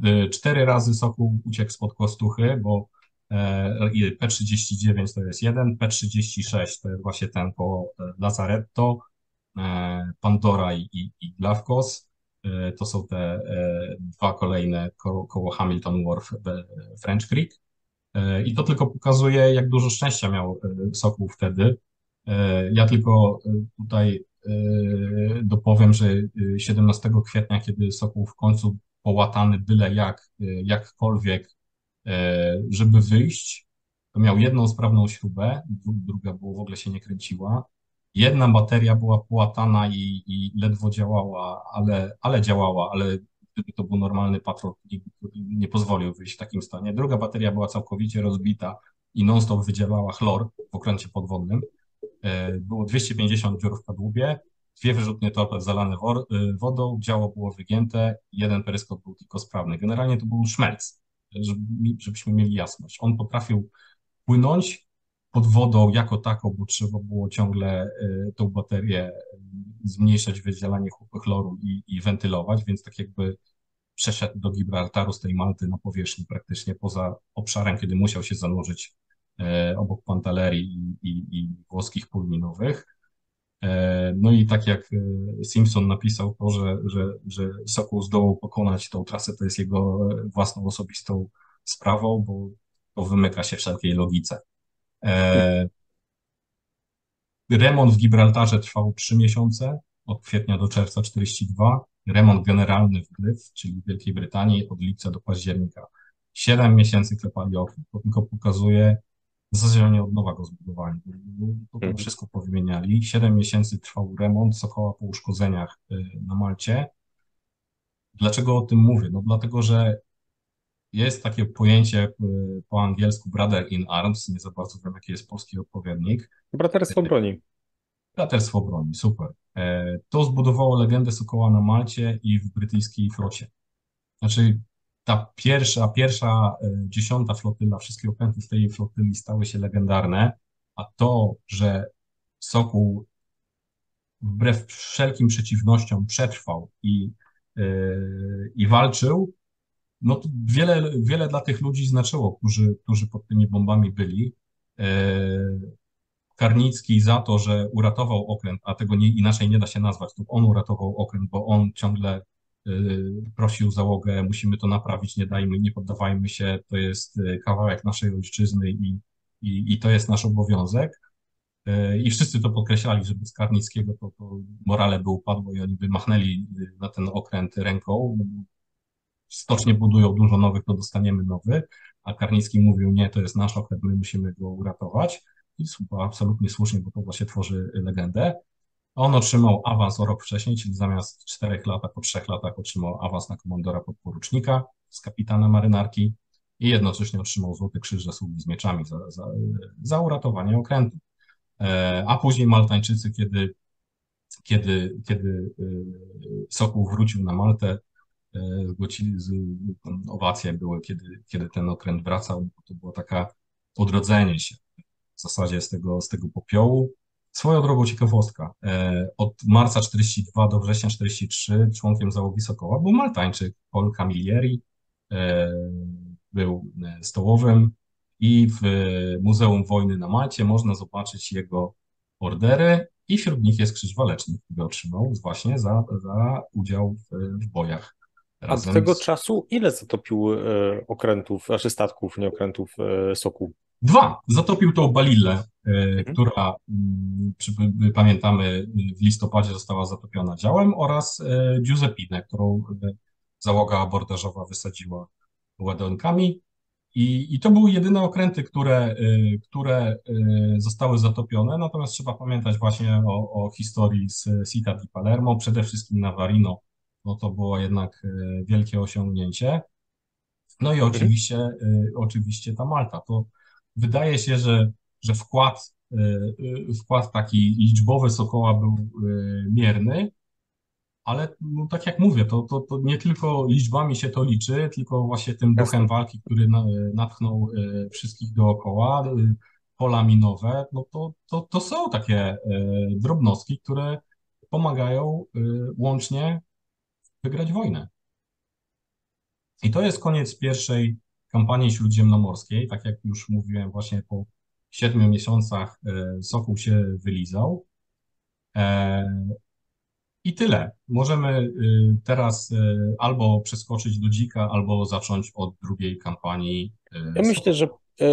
e, cztery razy Sokół uciekł spod kostuchy, bo e, P39 to jest jeden, P36 to jest właśnie ten po Lazaretto, Pandora i, i, i Glavkos. To są te dwa kolejne koło, Hamilton Wharf, French Creek. E, I to tylko pokazuje, jak dużo szczęścia miał e, Sokół wtedy. E, ja tylko tutaj dopowiem, że 17 kwietnia, kiedy Sokół w końcu połatany byle jak, jakkolwiek, żeby wyjść, to miał jedną sprawną śrubę, druga było w ogóle się nie kręciła. Jedna bateria była połatana i, i ledwo działała, ale, ale działała, ale gdyby to był normalny patrol, nie pozwolił wyjść w takim stanie. Druga bateria była całkowicie rozbita i non-stop wydzielała chlor w okręcie podwodnym. E, było 250 dziur w kadłubie, dwie wyrzutnie torped zalane e, wodą, działo było wygięte, jeden peryskop był tylko sprawny. Generalnie to był szmelc, żebyśmy mieli jasność. On potrafił płynąć pod wodą jako taką, bo trzeba było ciągle e, tą baterię zmniejszać wydzielanie chloru i, i wentylować, więc tak jakby przeszedł do Gibraltaru z tej Malty na powierzchni praktycznie poza obszarem, kiedy musiał się zanurzyć obok Pantalerii i, i, i włoskich pól minowych. E, no i tak jak e, Simpson napisał to, że, że, że Sokół zdołał pokonać tą trasę, to jest jego własną osobistą sprawą, bo to wymyka się wszelkiej logice. E, remont w Gibraltarze trwał 3 miesiące, od kwietnia do czerwca 42. Remont generalny w Gryf, czyli w Wielkiej Brytanii, od lipca do października. 7 miesięcy klepali okno. To tylko pokazuje, w zasadzie nie od nowa go zbudowali. To mhm. wszystko powymieniali. 7 miesięcy trwał remont, Sokoła po uszkodzeniach y, na Malcie. Dlaczego o tym mówię? No dlatego, że jest takie pojęcie y, po angielsku brother in arms, nie za bardzo wiem, jaki jest polski odpowiednik. Braterstwo broni. Braterstwo broni, super. E, to zbudowało legendę Sokoła na Malcie i w brytyjskiej flocie. Znaczy, ta pierwsza, pierwsza e, dziesiąta flotyla, wszystkie okręty z tej flotyli stały się legendarne, a to, że Sokół wbrew wszelkim przeciwnościom przetrwał i, yy, i walczył, no to wiele, wiele dla tych ludzi znaczyło, którzy, którzy pod tymi bombami byli. E, Karnicki za to, że uratował okręt, a tego nie, inaczej nie da się nazwać, to on uratował okręt, bo on ciągle prosił załogę, musimy to naprawić, nie dajmy, nie poddawajmy się, to jest y, kawałek naszej ojczyzny i, i, i to jest nasz obowiązek. Y, I wszyscy to podkreślali, że bez Karnickiego to, to morale by upadło i oni by machnęli na ten okręt ręką. Stocznie budują dużo nowych, to dostaniemy nowy, a Karnicki mówił, nie, to jest nasz okręt, my musimy go uratować i absolutnie słusznie, bo to właśnie tworzy legendę. On otrzymał awans o rok wcześniej, czyli zamiast czterech lat, po trzech latach otrzymał awans na komandora podporucznika z kapitana marynarki i jednocześnie otrzymał Złoty Krzyż Zasługi z mieczami za, za, za uratowanie okrętu. E, a później Maltańczycy, kiedy, kiedy, kiedy e, Sokół wrócił na Maltę, e, owacje były, kiedy, kiedy ten okręt wracał, to było taka odrodzenie się w zasadzie z tego, z tego popiołu. Swoją drogą ciekawostka. E, od marca 42 do września 43 członkiem załogi Sokoła był Maltańczyk Paul Camilleri, e, był e, stołowym i w Muzeum Wojny na Malcie można zobaczyć jego ordery i wśród nich jest Krzyż Waleczny, który otrzymał właśnie za, za udział w, w bojach. A od tego z... czasu ile zatopił okrętów, znaczy statków, nie okrętów Sokół? Dwa, zatopił tą Balillę, e, mhm. która, mm, pamiętamy, w listopadzie została zatopiona działem oraz e, Giuseppinę, którą e, załoga abordażowa wysadziła ładunkami. I, I to były jedyne okręty, które, które zostały zatopione, natomiast trzeba pamiętać właśnie o, o historii z Cita di Palermo, przede wszystkim Navarino, no to było jednak wielkie osiągnięcie. No i mhm. oczywiście, oczywiście ta Malta. To wydaje się, że, że wkład, e, e, wkład taki liczbowy Sokoła był e, mierny, ale no, tak jak mówię, to, to, to nie tylko liczbami się to liczy, tylko właśnie tym duchem walki, który natchnął wszystkich dookoła, pola minowe, no to, to, to są takie drobnostki, które pomagają łącznie wygrać wojnę. I to jest koniec pierwszej kampanii śródziemnomorskiej. Tak jak już mówiłem, właśnie po siedmiu miesiącach e, Sokół się wylizał. E, I tyle. Możemy e, teraz albo przeskoczyć do dzika, albo zacząć od drugiej kampanii. Ja myślę, że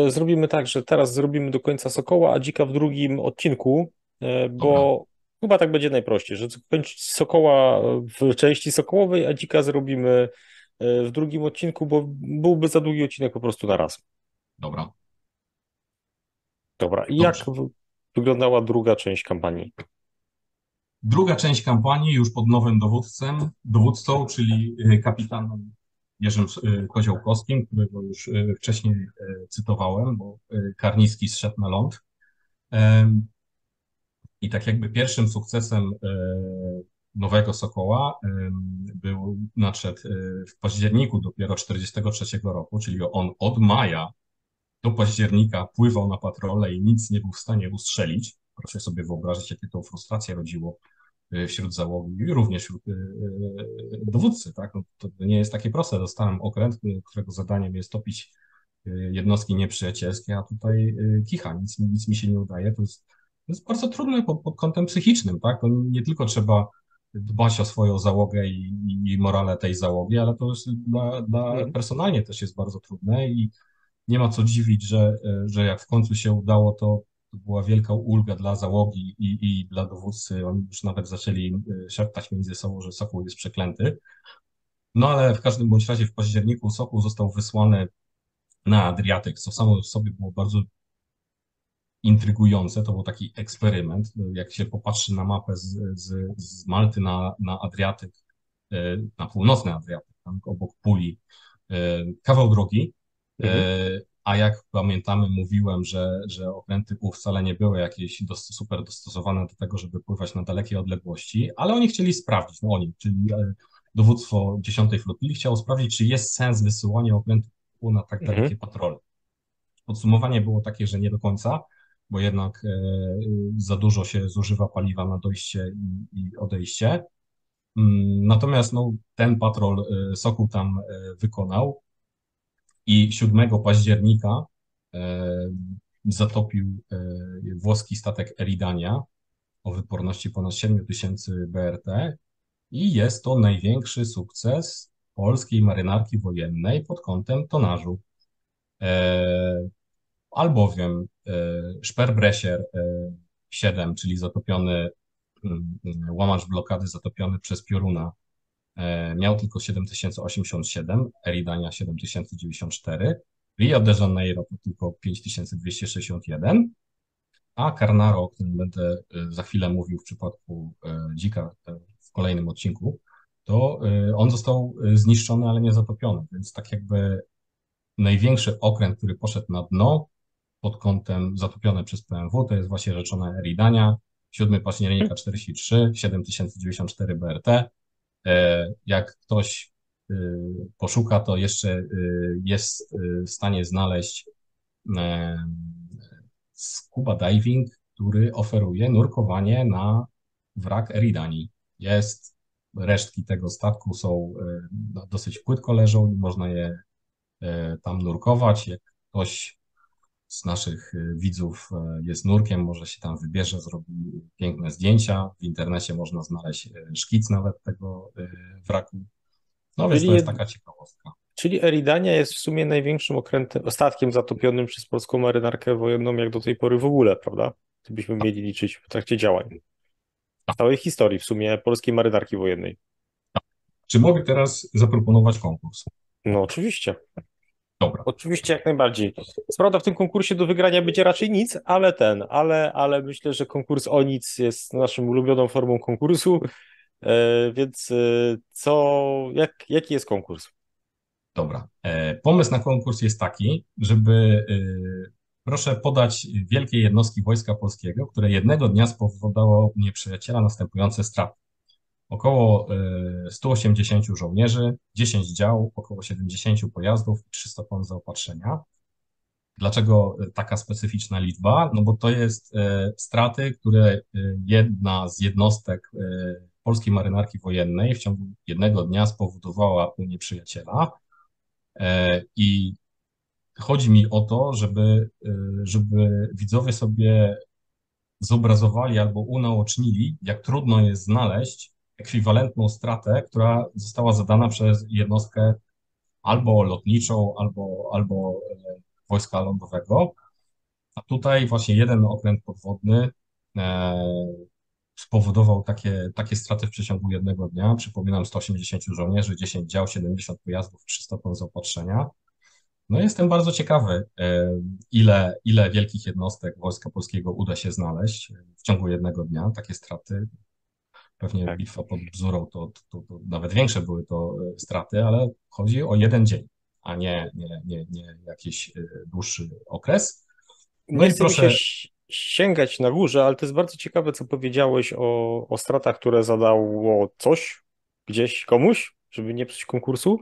zrobimy tak, że teraz zrobimy do końca Sokoła, a dzika w drugim odcinku, bo chyba tak będzie najprościej, że kończyć Sokoła w części Sokołowej, a dzika zrobimy w drugim odcinku, bo byłby za długi odcinek po prostu na raz. Dobra. Dobra. I jak wyglądała druga część kampanii? Druga część kampanii już pod nowym dowódcem, dowódcą, czyli y, kapitanem Jerzym y, Koziołkowskim, którego już wcześniej cytowałem, bo Karnicki zszedł na ląd. I tak jakby pierwszym sukcesem nowego Sokoła był, nadszedł e, w październiku dopiero 43 roku, czyli on od maja do października pływał na patrole i nic nie był w stanie ustrzelić. Proszę sobie wyobrazić, jakie to frustrację rodziło e, wśród załogi i również wśród e, dowódcy. Tak? No, to nie jest takie proste. Dostałem okręt, którego zadaniem jest topić jednostki nieprzyjacielskie, a tutaj kicha, nic, nic mi się nie udaje. To jest, to jest bardzo trudne pod, pod kątem psychicznym. Tak? To nie tylko trzeba dbać o swoją załogę i, i morale tej załogi, ale to jest dla, dla mhm. personalnie też jest bardzo trudne i nie ma co dziwić, że, że jak w końcu się udało, to, to była wielka ulga dla załogi i, i dla dowódcy. Oni już nawet zaczęli e, szeptać między sobą, że Sokół jest przeklęty. No ale w każdym bądź razie w październiku Sokół został wysłany na Adriatyk, co samo w sobie było bardzo intrygujące. To był taki eksperyment. Jak się popatrzy na mapę z, z, z Malty na, na Adriatyk, e, na północny Adriatyk, tam obok Puli, e, kawał drogi. E, mhm. A jak pamiętamy, mówiłem, że, że okręty pół wcale nie były jakieś super dostosowane do tego, żeby pływać na dalekie odległości, ale oni chcieli sprawdzić, no oni, czyli dowództwo 10 flotili chciało sprawdzić, czy jest sens wysyłania okrętów na tak dalekie mhm. patrole. Podsumowanie było takie, że nie do końca, bo jednak e, za dużo się zużywa paliwa na dojście i, odejście. Mm, natomiast no, ten patrol e, Sokół tam e, wykonał i 7 października zatopił włoski statek Eridania o wyporności ponad 7000 BRT i jest to największy sukces polskiej marynarki wojennej pod kątem tonażu. Albowiem Sperbresier 7, czyli zatopiony mm, łamacz blokady zatopiony przez Pioruna. E, miał tylko 7087, Eridania 7094, Rio de Janeiro to tylko 5261, a Carnaro, o którym będę e, za chwilę mówił w przypadku e, Dzika w kolejnym odcinku, to on został zniszczony, ale nie zatopiony, więc tak jakby największy okręt, który poszedł na dno pod kątem zatopiony przez PMW, to jest właśnie rzeczona Eridania, 7 października 43, 7094 BRT, E, jak ktoś e, poszuka, to jeszcze e, jest w stanie znaleźć scuba diving, który oferuje nurkowanie na wrak Eridani. Jest, resztki tego statku są no, dosyć płytko leżą i można je tam nurkować. Jak ktoś z naszych y, widzów e, jest nurkiem, może się tam wybierze, zrobi piękne zdjęcia. W internecie można znaleźć e, szkic nawet tego e, wraku. No więc to jest taka ciekawostka. Czyli Eridania jest w sumie największym okrętem, statkiem zatopionym przez polską marynarkę wojenną jak do tej pory w ogóle, prawda? Gdybyśmy mieli liczyć w trakcie działań. W całej historii w sumie polskiej marynarki wojennej. Czy mogę teraz zaproponować konkurs? No oczywiście. Dobra. Oczywiście jak najbardziej. Prawda, w tym konkursie do wygrania będzie raczej nic, ale ten, ale, ale myślę, że konkurs o nic jest naszą ulubioną formą konkursu, e, więc e, co, jak, jaki jest konkurs? Dobra. E, pomysł na konkurs jest taki, żeby proszę podać wielkie jednostki Wojska Polskiego, które jednego dnia spowodowało nieprzyjaciela następujące straty około 180 e, żołnierzy, 10 dział, około 70 pojazdów i 300 ton zaopatrzenia. Dlaczego e, taka specyficzna liczba? No bo to jest e, straty, które jedna z jednostek polskiej marynarki wojennej w ciągu jednego dnia spowodowała u nieprzyjaciela. I chodzi mi o to, żeby, żeby widzowie sobie zobrazowali albo unaocznili, jak trudno jest znaleźć ekwiwalentną stratę, która została zadana przez jednostkę albo lotniczą, albo, albo e, wojska lądowego. A tutaj właśnie jeden okręt podwodny e, spowodował takie, takie straty w przeciągu jednego dnia. Przypominam, 180 żołnierzy, 10 dział, 70 pojazdów, 300 ton zaopatrzenia. No jestem bardzo ciekawy, e, ile, ile wielkich jednostek Wojska Polskiego uda się znaleźć w ciągu jednego dnia. Takie straty Pewnie tak. bitwa pod Bzurą to, to, to, nawet większe były to e, straty, ale chodzi o jeden dzień, a nie, nie, nie, nie jakiś e, dłuższy okres. No nie i proszę. Się sięgać na górze, ale to jest bardzo ciekawe, co powiedziałeś o, o stratach, które zadało coś gdzieś komuś, żeby nie psuć konkursu.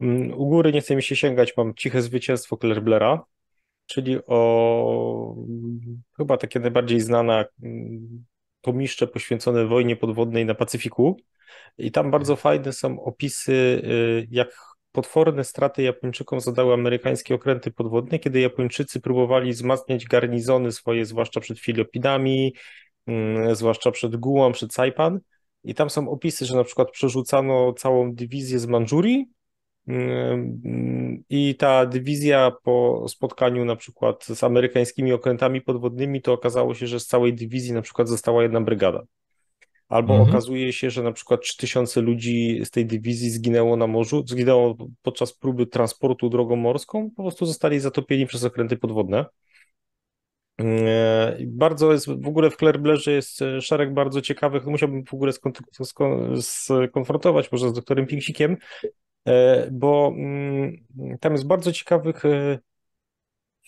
Mm, u góry nie chce mi się sięgać, mam ciche zwycięstwo Klerblera, czyli o chyba takie najbardziej znana pomiszcze poświęcone wojnie podwodnej na Pacyfiku. I tam bardzo fajne są opisy, y, jak potworne straty Japończykom zadały amerykańskie okręty podwodne, kiedy Japończycy próbowali wzmacniać garnizony swoje, zwłaszcza przed Filipinami, mm, zwłaszcza przed Guam, przed Saipan. I tam są opisy, że na przykład przerzucano całą dywizję z Mandżurii, i ta dywizja po spotkaniu na przykład z amerykańskimi okrętami podwodnymi, to okazało się, że z całej dywizji na przykład została jedna brygada. Albo mhm. okazuje się, że na przykład 3000 ludzi z tej dywizji zginęło na morzu, zginęło podczas próby transportu drogą morską, po prostu zostali zatopieni przez okręty podwodne. Bardzo jest, w ogóle w Claire jest szereg bardzo ciekawych, musiałbym w ogóle skonfrontować może z doktorem Pinksikiem, E, bo mm, tam jest bardzo ciekawych e,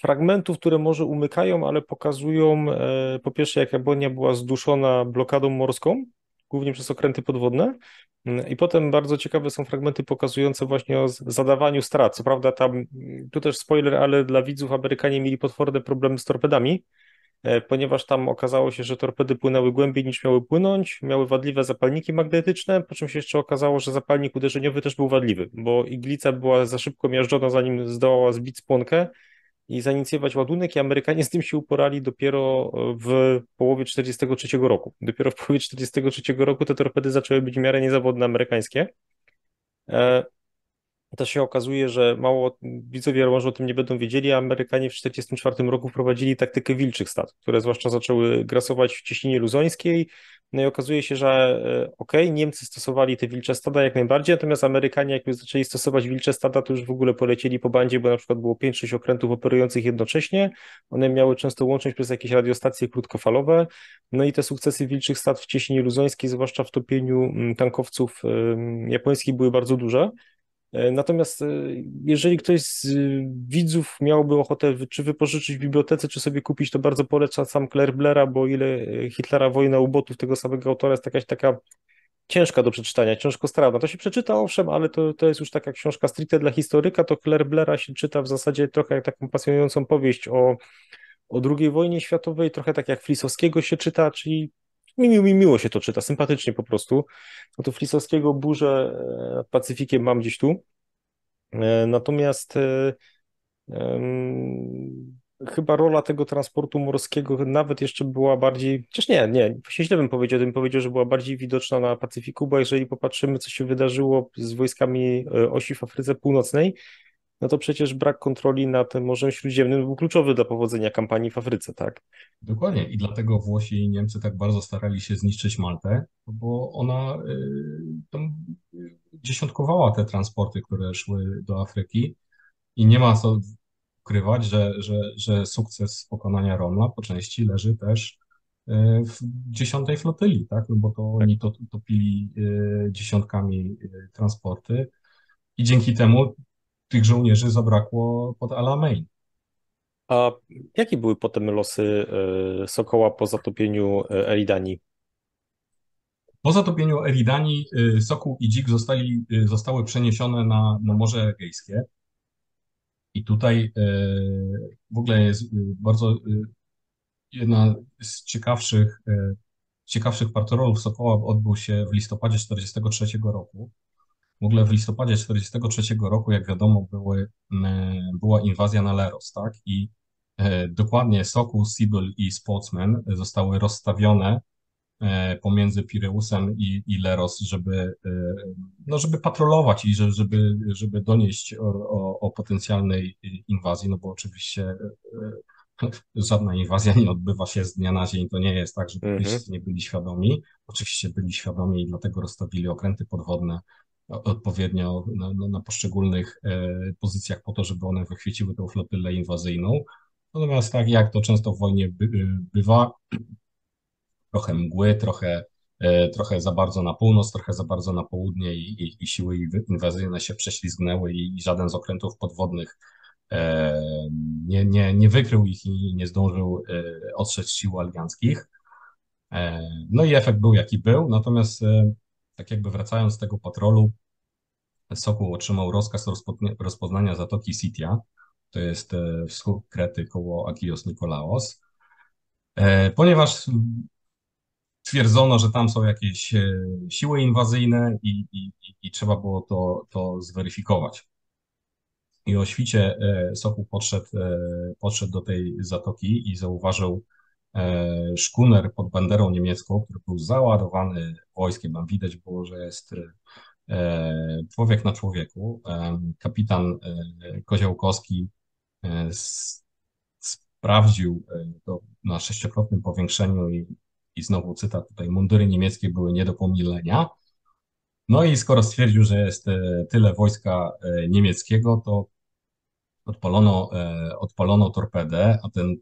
fragmentów, które może umykają, ale pokazują e, po pierwsze, jak Japonia była zduszona blokadą morską, głównie przez okręty podwodne. Mm, I potem bardzo ciekawe są fragmenty pokazujące właśnie o zadawaniu strat. Co prawda, tam, tu też spoiler, ale dla widzów Amerykanie mieli potworne problemy z torpedami, E, ponieważ tam okazało się, że torpedy płynęły głębiej niż miały płynąć, miały wadliwe zapalniki magnetyczne, po czym się jeszcze okazało, że zapalnik uderzeniowy też był wadliwy, bo iglica była za szybko miażdżona, zanim zdołała zbić spłonkę i zainicjować ładunek i Amerykanie z tym się uporali dopiero w połowie 1943 roku. Dopiero w połowie 1943 roku te torpedy zaczęły być w miarę niezawodne amerykańskie. To się okazuje, że mało widzowie może o tym nie będą wiedzieli, a Amerykanie w 1944 roku wprowadzili taktykę wilczych stad, które zwłaszcza zaczęły grasować w cieśninie luzońskiej. No i okazuje się, że e, okej, okay, Niemcy stosowali te wilcze stada jak najbardziej, natomiast Amerykanie jak już zaczęli stosować wilcze stada, to już w ogóle polecieli po bandzie, bo na przykład było 5-6 okrętów operujących jednocześnie. One miały często łączność przez jakieś radiostacje krótkofalowe. No i te sukcesy wilczych stad w cieśninie luzońskiej, zwłaszcza w topieniu mm, tankowców japońskich były bardzo duże. E, natomiast e, jeżeli ktoś z widzów miałby ochotę czy wypożyczyć w bibliotece, czy sobie kupić, to bardzo polecam sam Claire Blera, bo ile e, Hitlera Wojna ubotów tego samego autora jest jakaś taka ciężka do przeczytania, ciężko strawna. To się przeczyta owszem, ale to, to jest już taka książka stricte dla historyka, to Claire Blera się czyta w zasadzie trochę jak taką pasjonującą powieść o, o II wojnie światowej, trochę tak jak Flisowskiego się czyta, czyli mi, mi miło się to czyta, sympatycznie po prostu. No to Flisowskiego burzę nad Pacyfikiem mam gdzieś tu. E, natomiast um, chyba rola tego transportu morskiego nawet jeszcze była bardziej, chociaż nie, nie, właśnie źle bym powiedział, bym powiedział, że była bardziej widoczna na Pacyfiku, bo jeżeli popatrzymy, co się wydarzyło z wojskami osi w Afryce Północnej, no to przecież brak kontroli nad Morzem Śródziemnym był kluczowy dla powodzenia kampanii w Afryce, tak? Dokładnie i dlatego Włosi i Niemcy tak bardzo starali się zniszczyć Maltę, bo ona y, dziesiątkowała te transporty, które szły do Afryki i nie ma co ukrywać, że, że, że sukces pokonania Romla po części leży też y, w dziesiątej flotyli, tak? No bo to oni to, topili y, dziesiątkami transporty i dzięki temu tych żołnierzy zabrakło pod Alamein. A jakie były potem losy e, Sokoła po zatopieniu e, Eridanii? Po zatopieniu Eridanii e, Sokół i Dzik zostali, zostały przeniesione na, na Morze Egejskie. I tutaj w ogóle jest bardzo jedna z ciekawszych, ciekawszych patrolów Sokoła odbył się w listopadzie 1943 roku. W ogóle w listopadzie 1943 roku, jak wiadomo, były, była inwazja na Leros, tak? I e, dokładnie Sokół, Sibyl i Sportsman zostały rozstawione e, pomiędzy Pireusem i, i Leros, żeby, e, no, żeby patrolować i żeby, żeby donieść o, o, o potencjalnej inwazji, no bo oczywiście żadna inwazja nie odbywa się z dnia na dzień. To nie jest tak, że -hmm. nie byli świadomi. Oczywiście byli świadomi i dlatego rozstawili okręty podwodne odpowiednio na, na, poszczególnych e, pozycjach po to, żeby one wychwyciły tą flotylę inwazyjną. Natomiast tak jak to często w wojnie by, bywa, trochę mgły, trochę, e, trochę za bardzo na północ, trochę za bardzo na południe i, i, i siły inwazyjne się prześlizgnęły i, i żaden z okrętów podwodnych e, nie, nie, nie wykrył ich i nie zdążył otrzeć sił alianckich. No i efekt był jaki był, natomiast tak jakby wracając z tego patrolu, Sokół otrzymał rozkaz rozpoznania Zatoki Sitia, to jest e, wschód Krety koło Agios Nikolaos, e, ponieważ twierdzono, że tam są jakieś e, siły inwazyjne i, i, i trzeba było to, to zweryfikować. I o świcie Sokół podszedł, podszedł do tej zatoki i zauważył szkuner pod banderą niemiecką, który był załadowany wojskiem. Tam widać było, że jest E, człowiek na człowieku. E, kapitan e, Koziołkowski sprawdził to na sześciokrotnym powiększeniu i, i znowu cytat tutaj, mundury niemieckie były nie do pomilenia. No i skoro stwierdził, że jest tyle wojska niemieckiego, to odpalono, odpalono torpedę, a ten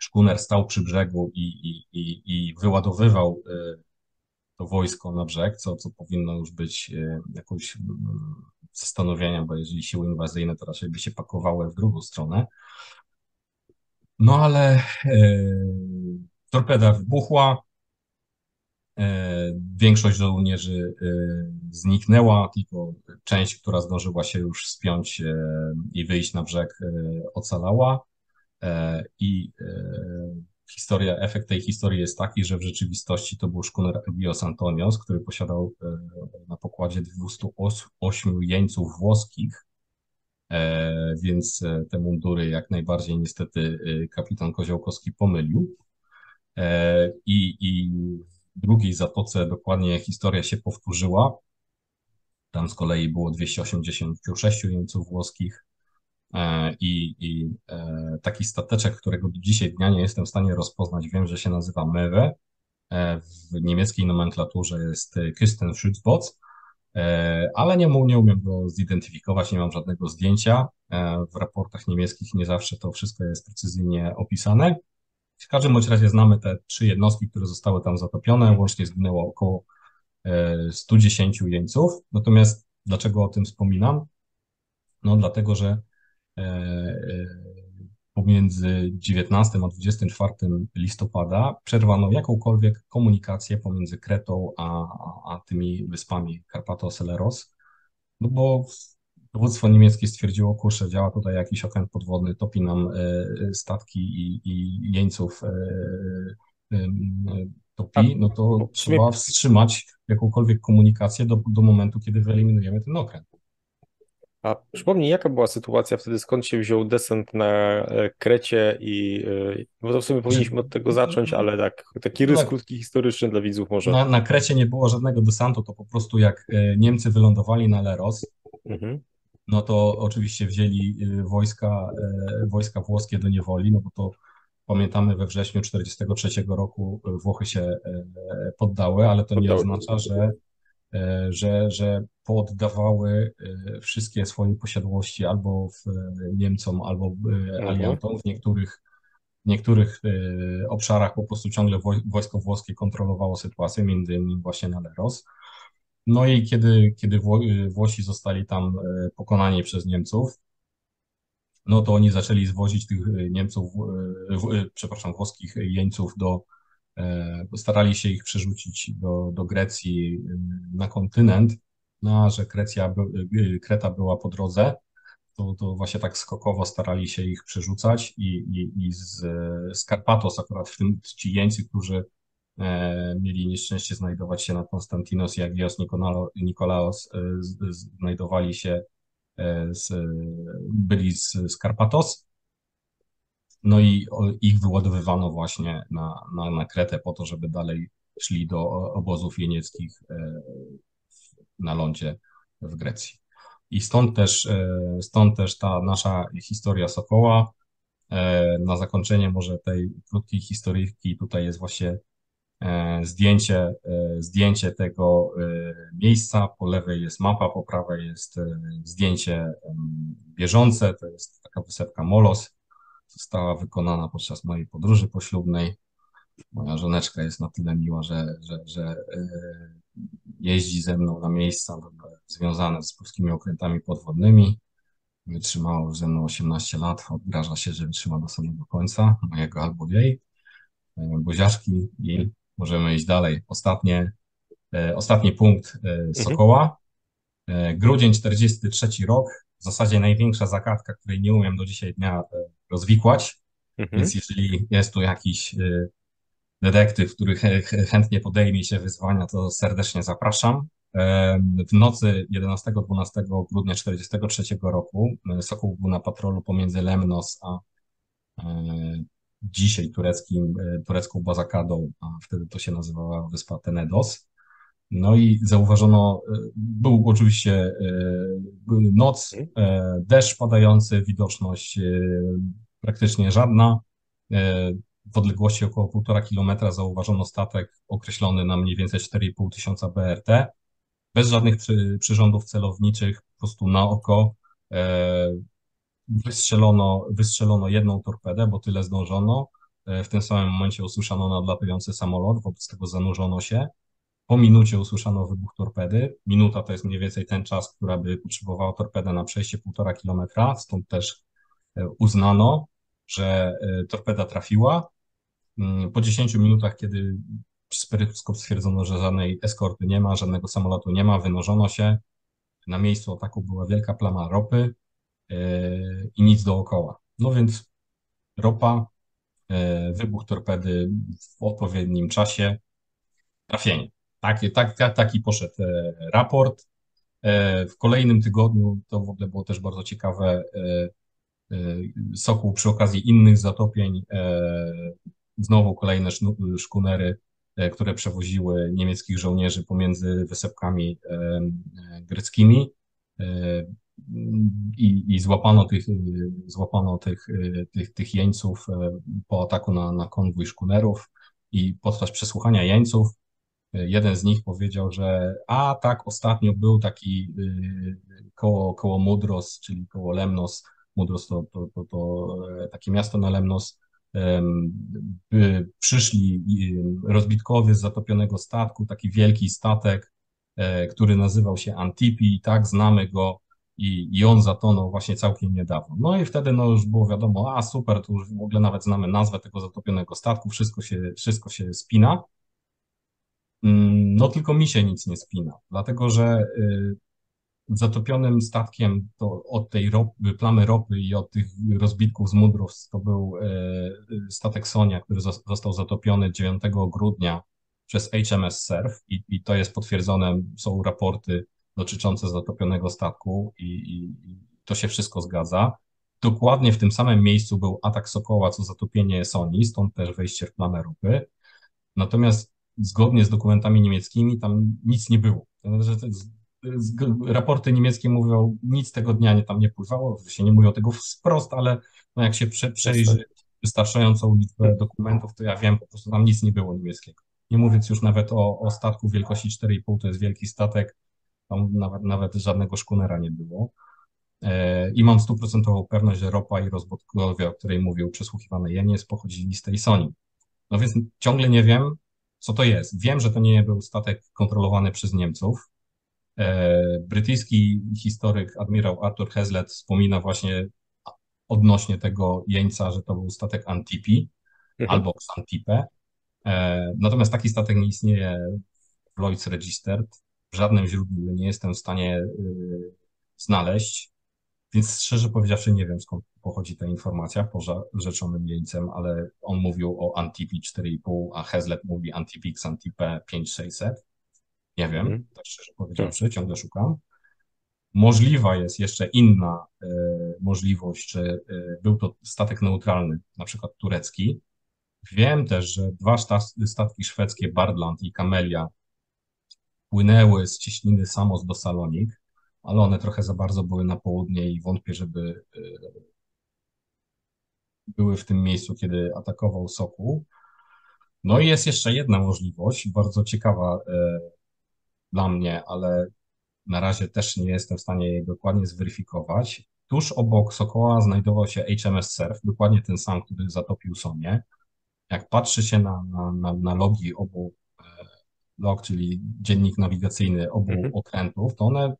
szkuner stał przy brzegu i, i, i, i wyładowywał to wojsko na brzeg, co, co powinno już być e, jakąś mm, zastanowienia, bo jeżeli siły inwazyjne to raczej by się pakowały w drugą stronę. No ale torpeda wybuchła, większość żołnierzy zniknęła, tylko część, która zdążyła się już spiąć i wyjść na brzeg, ocalała. I historia, efekt tej historii jest taki, że w rzeczywistości to był szkuner Agios Antonios, który posiadał e, na pokładzie 208 jeńców włoskich więc te mundury jak najbardziej niestety kapitan Koziołkowski pomylił. I, I w drugiej zatoce dokładnie historia się powtórzyła. Tam z kolei było 286 jeńców włoskich i, i taki stateczek, którego do dzisiaj dnia nie jestem w stanie rozpoznać, wiem, że się nazywa Mewe, w niemieckiej nomenklaturze jest Küstenschutzboot, ale nie, nie umiem go zidentyfikować, nie mam żadnego zdjęcia. W raportach niemieckich nie zawsze to wszystko jest precyzyjnie opisane. W każdym bądź razie znamy te trzy jednostki, które zostały tam zatopione. Łącznie zginęło około 110 jeńców. Natomiast dlaczego o tym wspominam? No dlatego, że pomiędzy 19 a 24 listopada przerwano jakąkolwiek komunikację pomiędzy Kretą a, a tymi wyspami Karpatos-Eleros, no bo dowództwo niemieckie stwierdziło, kurczę, działa tutaj jakiś okręt podwodny, topi nam e, statki i, i jeńców e, e, topi, no to trzeba wstrzymać jakąkolwiek komunikację do, do momentu, kiedy wyeliminujemy ten okręt. A przypomnij, jaka była sytuacja wtedy, skąd się wziął desant na e, Krecie i, e, bo to w sumie powinniśmy od tego zacząć, ale tak, taki rys tak. krótki historyczny dla widzów może. Na, na Krecie nie było żadnego desantu, to po prostu jak e, Niemcy wylądowali na Leros, mhm. no to oczywiście wzięli wojska, wojska włoskie do niewoli, no bo to pamiętamy we wrześniu 1943 roku Włochy się poddały, ale to poddały. nie oznacza, że że, że pooddawały e, wszystkie swoje posiadłości albo w e, Niemcom, albo mhm. aliantom. W niektórych, w niektórych obszarach po prostu ciągle wojsko włoskie kontrolowało sytuację, między innymi właśnie na Leros. No i kiedy, kiedy Włosi zostali tam pokonani przez Niemców, no to oni zaczęli zwozić tych Niemców, przepraszam, włoskich jeńców do, E, starali się ich przerzucić do, do Grecji e, na kontynent, no a że Krecja, e, Kreta była po drodze, to, to właśnie tak skokowo starali się ich przerzucać i, i, i z, z Karpatos akurat w tym ci jeńcy, którzy mieli nieszczęście znajdować się na Konstantinos i Agios Nikolaos, znajdowali się, z, byli z, z Karpatos, no i ich wyładowywano właśnie na, na, na Kretę po to, żeby dalej szli do obozów jenieckich e, na lądzie w Grecji. I stąd też, e, stąd też ta nasza historia Sokoła. E, na zakończenie może tej krótkiej historyjki tutaj jest właśnie zdjęcie, zdjęcie tego miejsca. Po lewej jest mapa, po prawej jest zdjęcie bieżące. To jest taka wysepka Molos została wykonana podczas mojej podróży poślubnej. Moja żoneczka jest na tyle miła, że, że, że e, jeździ ze mną na miejsca związane z polskimi okrętami podwodnymi. Wytrzymała już ze mną 18 lat, odgraża się, że wytrzyma do samego końca, mojego albo jej. E, buziaszki i możemy iść dalej. Ostatnie, e, ostatni punkt Sokoła. Grudzień 43 rok, w zasadzie największa zagadka, której nie umiem do dzisiaj dnia e, rozwikłać. Mhm. Więc jeżeli jest tu jakiś e, detektyw, który chętnie podejmie się wyzwania, to serdecznie zapraszam. E, w nocy 11-12 grudnia 1943 roku Sokół był na patrolu pomiędzy Lemnos a dzisiaj tureckim, turecką Bazakadą, a wtedy to się nazywała wyspa Tenedos. No i zauważono, e, był oczywiście e, noc, mhm. e, deszcz padający, widoczność praktycznie żadna. W odległości około 1,5 kilometra zauważono statek określony na mniej więcej 4,5 tysiąca BRT, bez żadnych przy, przyrządów celowniczych, po prostu na oko. Wystrzelono, wystrzelono jedną torpedę, bo tyle zdążono. W tym samym momencie usłyszano nadlatujący samolot, wobec tego zanurzono się. Po minucie usłyszano wybuch torpedy. Minuta to jest mniej więcej ten czas, która by potrzebowała torpeda na przejście półtora kilometra, stąd też e, uznano, że e, torpeda trafiła. Mm, po 10 minutach, kiedy przez peryskop stwierdzono, że żadnej eskorty nie ma, żadnego samolotu nie ma, wynożono się. Na miejscu ataku była wielka plama ropy e, i nic dookoła. No więc ropa, wybuch torpedy w odpowiednim czasie, trafienie. Tak, tak, taki poszedł e, raport. W kolejnym tygodniu to w ogóle było też bardzo ciekawe. Sokół przy okazji innych zatopień, znowu kolejne szkunery, które przewoziły niemieckich żołnierzy pomiędzy wysepkami greckimi i, i złapano, tych, złapano tych, tych, tych jeńców po ataku na, na konwój szkunerów i podczas przesłuchania jeńców jeden z nich powiedział, że a tak, ostatnio był taki koło, koło Mudros, czyli koło Lemnos, Mudros to, to, to, to takie miasto na Lemnos, przyszli rozbitkowie z zatopionego statku, taki wielki statek, e, który nazywał się Antipi, tak, znamy go i, i on zatonął właśnie całkiem niedawno. No i wtedy no już było wiadomo, a super, to już w ogóle nawet znamy nazwę tego zatopionego statku, wszystko się, wszystko się spina. Mm, no tylko mi się nic nie spina, dlatego że y, zatopionym statkiem to od tej ropy, plamy ropy i od tych rozbitków z Mudrów to był e, statek Sonia, który został zatopiony 9 grudnia przez HMS Surf i, i to jest potwierdzone, są raporty dotyczące zatopionego statku i, i, to się wszystko zgadza. Dokładnie w tym samym miejscu był atak Sokoła, co zatopienie Soni, stąd też wejście w plamę ropy. Natomiast zgodnie z dokumentami niemieckimi tam nic nie było. Raporty niemieckie mówią, nic tego dnia nie tam nie pływało, się nie mówią tego wprost, ale no jak się prze, przejrzy wystarczającą liczbę dokumentów, to ja wiem, po prostu tam nic nie było niemieckiego. Nie mówiąc już nawet o, o statku wielkości 4,5, to jest wielki statek, tam nawet, nawet żadnego szkunera nie było. E, I mam stuprocentową pewność, że ropa i rozbudkowie, o której mówił przesłuchiwany Jeniec, pochodzili z tej Sony. No więc ciągle nie wiem, co to jest. Wiem, że to nie był statek kontrolowany przez Niemców, E, brytyjski historyk, admirał Arthur Hazlitt wspomina właśnie odnośnie tego jeńca, że to był statek Antipi mhm. albo Xantipe. E, natomiast taki statek nie istnieje w Lloyd's Registered. W żadnym źródle nie jestem w stanie y, znaleźć, więc szczerze powiedziawszy nie wiem skąd pochodzi ta informacja poza rzeczonym jeńcem, ale on mówił o Antipi 4,5, a Hazlitt mówi Antipi Xantipe 5600. Nie wiem, mm. tak szczerze powiedziawszy, tak. ciągle szukam. Możliwa jest jeszcze inna e, możliwość, że e, był to statek neutralny, na przykład turecki. Wiem też, że dwa statki szwedzkie, Bardland i Kamelia, płynęły z cieśniny Samos do Salonik, ale one trochę za bardzo były na południe i wątpię, żeby e, były w tym miejscu, kiedy atakował Sokół. No i jest jeszcze jedna możliwość, bardzo ciekawa e, dla mnie, ale na razie też nie jestem w stanie jej dokładnie zweryfikować. Tuż obok Sokoła znajdował się HMS Surf, dokładnie ten sam, który zatopił Sonię. Jak patrzy się na, na, na, na logi obu e, log, czyli dziennik nawigacyjny obu mhm. okrętów, to one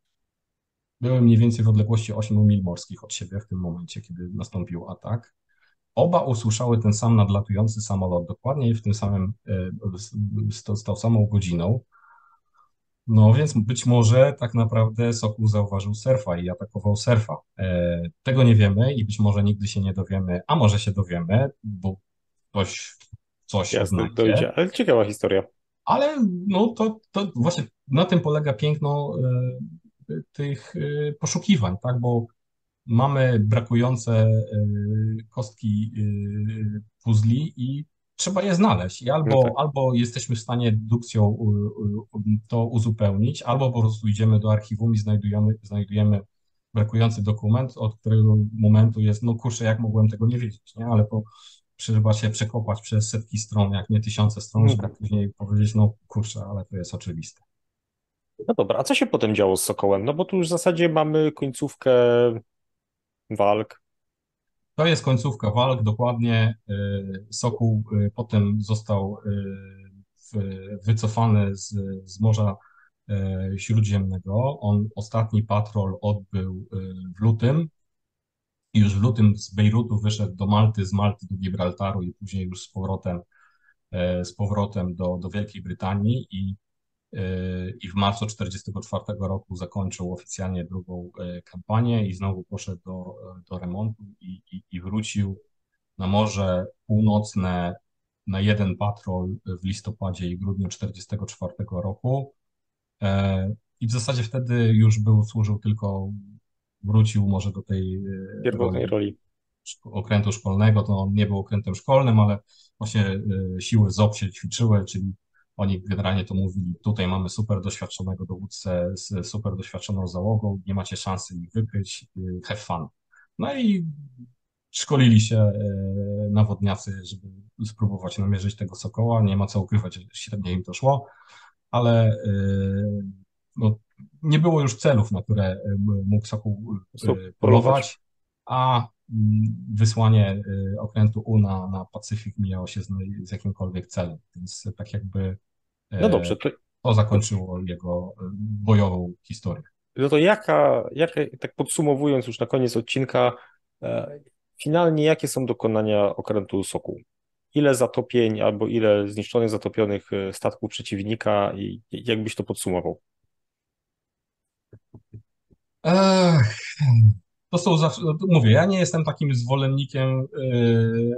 były mniej więcej w odległości 8 mil morskich od siebie w tym momencie, kiedy nastąpił atak. Oba usłyszały ten sam nadlatujący samolot, dokładnie w tym samym, e, z, z tą samą godziną. No więc być może tak naprawdę Sokół zauważył surfa i atakował surfa. E, tego nie wiemy i być może nigdy się nie dowiemy, a może się dowiemy, bo ktoś coś Jasne, znajdzie. Dojdzie. Ale ciekawa historia. Ale no to, to właśnie na tym polega piękno e, tych e, poszukiwań, tak, bo mamy brakujące e, kostki e, puzli i trzeba je znaleźć i albo, no tak. albo jesteśmy w stanie dedukcją to uzupełnić, albo po prostu idziemy do archiwum i znajdujemy, znajdujemy brakujący dokument, od którego momentu jest, no kurczę, jak mogłem tego nie wiedzieć, nie? Ale po, trzeba się przekopać przez setki stron, jak nie tysiące stron, no żeby tak. później powiedzieć, no kurczę, ale to jest oczywiste. No dobra, a co się potem działo z Sokołem? No bo tu już w zasadzie mamy końcówkę walk, to jest końcówka walk, dokładnie. Y, Sokół y, potem został y, wycofany z, z Morza Śródziemnego. On ostatni patrol odbył w lutym. I już w lutym z Bejrutu wyszedł do Malty, z Malty do Gibraltaru i później już z powrotem, z powrotem do, do Wielkiej Brytanii i i w marcu 1944 roku zakończył oficjalnie drugą e, kampanię i znowu poszedł do, do remontu i, i, i wrócił na Morze Północne na jeden patrol w listopadzie i grudniu 1944 roku. E, i w zasadzie wtedy już był, służył tylko, wrócił może do tej e, Pierwotnej roli. okrętu szkolnego, to on nie był okrętem szkolnym, ale właśnie e, siły ZOP się ćwiczyły, czyli oni generalnie to mówili, tutaj mamy super doświadczonego dowódcę z super doświadczoną załogą, nie macie szansy ich wykryć, y, have fun. No i szkolili się e, nawodniacy, żeby spróbować namierzyć tego sokoła. Nie ma co ukrywać, średnio im to szło, ale e, no, nie było już celów, na które mógł sokół polować, a mm, wysłanie okrętu U na, na Pacyfik mijało się z, z jakimkolwiek celem, więc tak jakby no dobrze, to, to zakończyło jego bojową historię. No to jaka, jaka, tak podsumowując już na koniec odcinka, Finalnie, jakie są dokonania okrętu Sokół? Ile zatopień albo ile zniszczonych, zatopionych e, statków przeciwnika i jakbyś to podsumował? Ech, to są zawsze, no mówię, ja nie jestem takim zwolennikiem yy,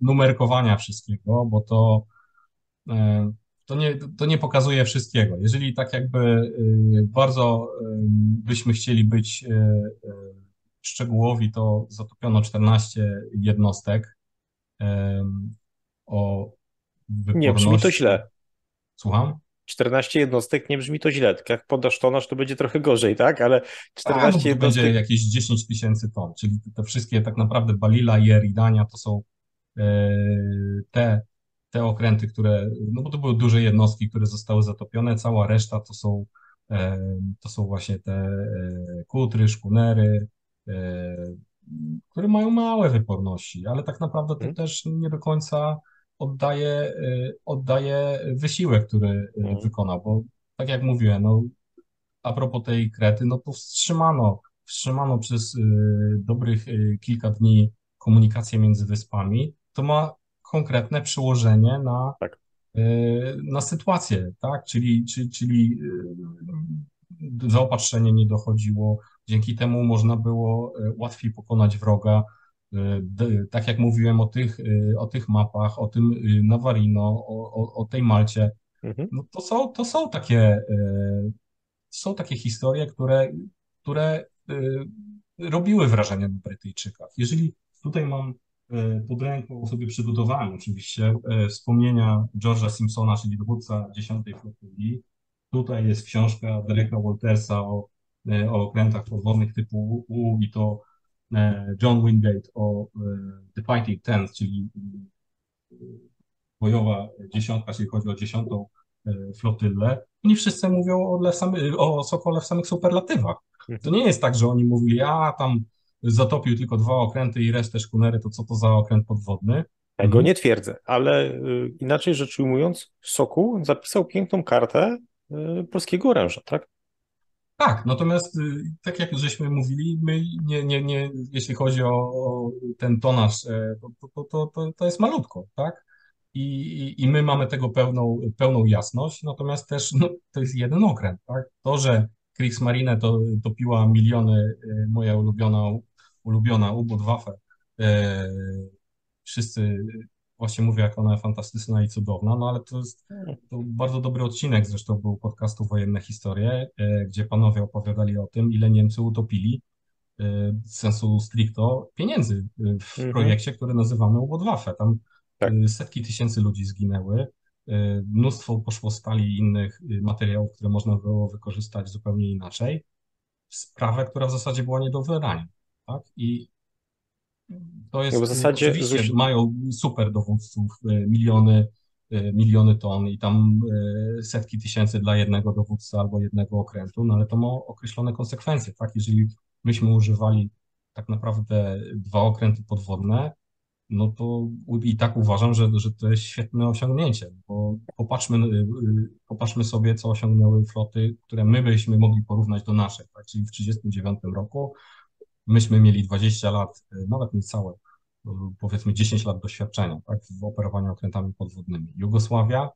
numerkowania wszystkiego, bo to, yy, to, nie, to nie pokazuje wszystkiego. Jeżeli tak jakby yy, bardzo byśmy chcieli być szczegółowi, to zatopiono 14 jednostek o wyporności. Nie brzmi to źle. Słucham? 14 jednostek nie brzmi to źle. Tak jak podasz tonaż, to będzie trochę gorzej, tak? Ale 14 A, no, to jednostek... będzie jakieś 10 tysięcy ton, czyli te wszystkie tak naprawdę Balila i Eridania to są te, te okręty, które, no bo to były duże jednostki, które zostały zatopione, cała reszta to są, e, to są właśnie te e, kutry, szkunery, E, które mają małe wyporności, ale tak naprawdę to hmm. też nie do końca oddaje, oddaje wysiłek, który hmm. wykonał, bo tak jak mówiłem, no, a propos tej Krety, no to wstrzymano, wstrzymano przez dobrych kilka dni komunikację między wyspami, to ma konkretne przełożenie na, tak. na sytuację, tak? Czyli, czyli, czyli zaopatrzenie nie dochodziło, Dzięki temu można było e, łatwiej pokonać wroga. Tak jak mówiłem o tych, o tych mapach, o tym Navarino, o, o, o tej Malcie, mhm. no to, są, to są takie są takie historie, które, które robiły wrażenie na Brytyjczykach. Jeżeli tutaj mam pod ręką, sobie przygotowałem oczywiście wspomnienia George'a Simpsona, czyli dowódca 10 flotyli. Tutaj jest książka Dereka Waltersa o E, o okrętach podwodnych typu U i to e, John Wingate o e, The Fighting Tens, czyli bojowa dziesiątka, jeśli chodzi o dziesiątą flotylę, oni wszyscy mówią o, samy, o Sokole w samych superlatywach. To nie jest tak, że oni mówili, a tam zatopił tylko dwa okręty i resztę szkunery, to co to za okręt podwodny? Tego nie twierdzę, ale y, inaczej rzecz ujmując, Sokół zapisał piękną kartę y, polskiego oręża, tak? Tak, natomiast y, tak jak żeśmy mówili, my nie, nie, nie, jeśli chodzi o, o ten tonaż, e, to, to, to, to, to jest malutko, tak? I, i my mamy tego pełną, pełną jasność, natomiast też no, to jest jeden okręt, tak? To, że Kriegsmarine to topiła miliony, e, moja ulubiona, ulubiona U-Boot e, wszyscy właśnie mówię, jak ona fantastyczna i cudowna, no ale to jest to bardzo dobry odcinek, zresztą był podcastu Wojenne Historie, e, gdzie panowie opowiadali o tym, ile Niemcy utopili z e, sensu stricto pieniędzy e, w mhm. projekcie, który nazywamy Ubodwaffe. Tam tak. setki tysięcy ludzi zginęły, mnóstwo poszło stali i innych materiałów, które można było wykorzystać zupełnie inaczej. Sprawę, która w zasadzie była nie do wyrania. Tak? I to jest, w zasadzie oczywiście mają super dowódców, e, miliony, e, miliony ton i tam e, setki tysięcy dla jednego dowódcy albo jednego okrętu, no ale to ma określone konsekwencje, tak? Jeżeli myśmy używali tak naprawdę dwa okręty podwodne, no to i tak uważam, że, że to jest świetne osiągnięcie, bo popatrzmy, popatrzmy sobie, co osiągnęły floty, które my byśmy mogli porównać do naszych, tak? Czyli w 1939 roku myśmy mieli 20 lat, y, nawet niecałe, y, powiedzmy 10 lat doświadczenia tak, w operowaniu okrętami podwodnymi. Jugosławia,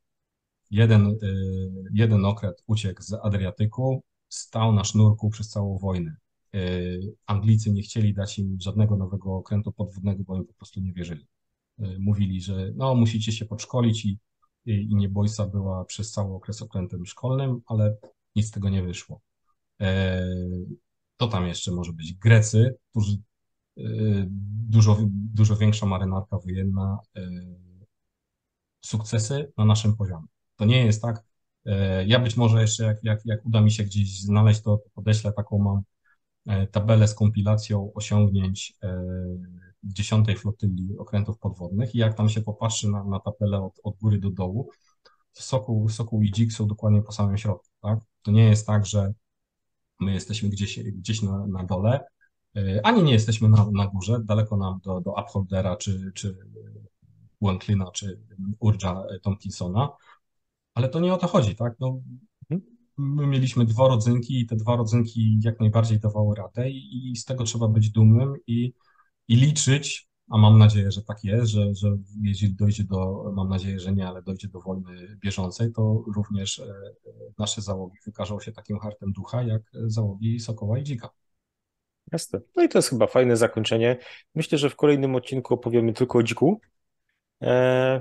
jeden, y, jeden okręt uciekł z Adriatyku, stał na sznurku przez całą wojnę. Anglicy nie chcieli dać im żadnego nowego okrętu podwodnego, bo im po prostu nie wierzyli. Mówili, że no, musicie się podszkolić i, i, i niebojsa była przez cały okres okrętem szkolnym, ale nic z tego nie wyszło. To tam jeszcze może być Grecy, którzy dużo, dużo większa marynarka wojenna, sukcesy na naszym poziomie. To nie jest tak, ja być może jeszcze jak, jak, jak uda mi się gdzieś znaleźć, to podeślę taką mam tabelę z kompilacją osiągnięć dziesiątej flotyli okrętów podwodnych i jak tam się popatrzy na, na tabelę od, od góry do dołu, Sokół, Sokół i Dzik są dokładnie po samym środku, tak? To nie jest tak, że my jesteśmy gdzieś, gdzieś na, na dole, e, ani nie jesteśmy na, na górze, daleko nam do, do Upholdera, czy, czy Wanklina, czy Urja Tomkinsona, ale to nie o to chodzi, tak? No, my mieliśmy dwa rodzynki i te dwa rodzynki jak najbardziej dawały radę i, i z tego trzeba być dumnym i i liczyć, a mam nadzieję, że tak jest, że, że jeśli dojdzie do, mam nadzieję, że nie, ale dojdzie do wojny bieżącej, to również e, nasze załogi wykażą się takim hartem ducha, jak załogi Sokoła i Dzika. Jasne. No i to jest chyba fajne zakończenie. Myślę, że w kolejnym odcinku opowiemy tylko o dziku. Eee...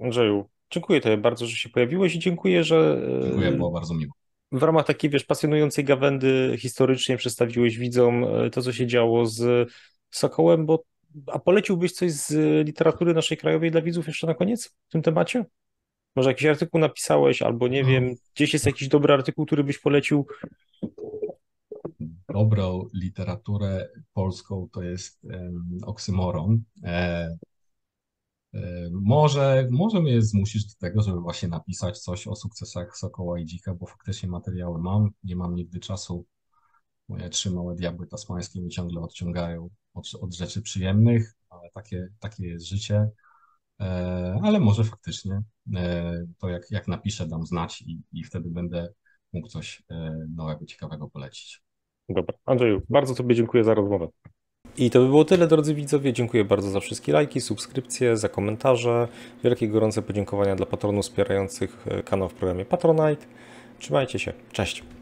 Andrzeju, dziękuję Tobie bardzo, że się pojawiłeś i dziękuję, że. E, dziękuję, było bardzo miło w ramach takiej, wiesz, pasjonującej gawędy historycznie przedstawiłeś widzom e, to, co się działo z Sokołem, bo a poleciłbyś coś z literatury naszej krajowej dla widzów jeszcze na koniec w tym temacie? Może jakiś artykuł napisałeś, albo nie no. wiem, gdzieś jest jakiś dobry artykuł, który byś polecił? Dobrą literaturę polską to jest um, oksymoron. E, E, może, może mnie zmusić do tego, żeby właśnie napisać coś o sukcesach Sokoła i Dzika, bo faktycznie materiały mam, nie mam nigdy czasu. Moje trzy małe diabły tasmańskie mi ciągle odciągają od, od rzeczy przyjemnych, ale takie, takie jest życie. E, ale może faktycznie e, to jak, jak napiszę, dam znać i, i wtedy będę mógł coś nowego, ciekawego polecić. Dobra. Andrzeju, bardzo Tobie dziękuję za rozmowę. I to by było tyle, drodzy widzowie. Dziękuję bardzo za wszystkie lajki, subskrypcje, za komentarze. Wielkie gorące podziękowania dla patronów wspierających e, kanał w programie Patronite. Trzymajcie się. Cześć.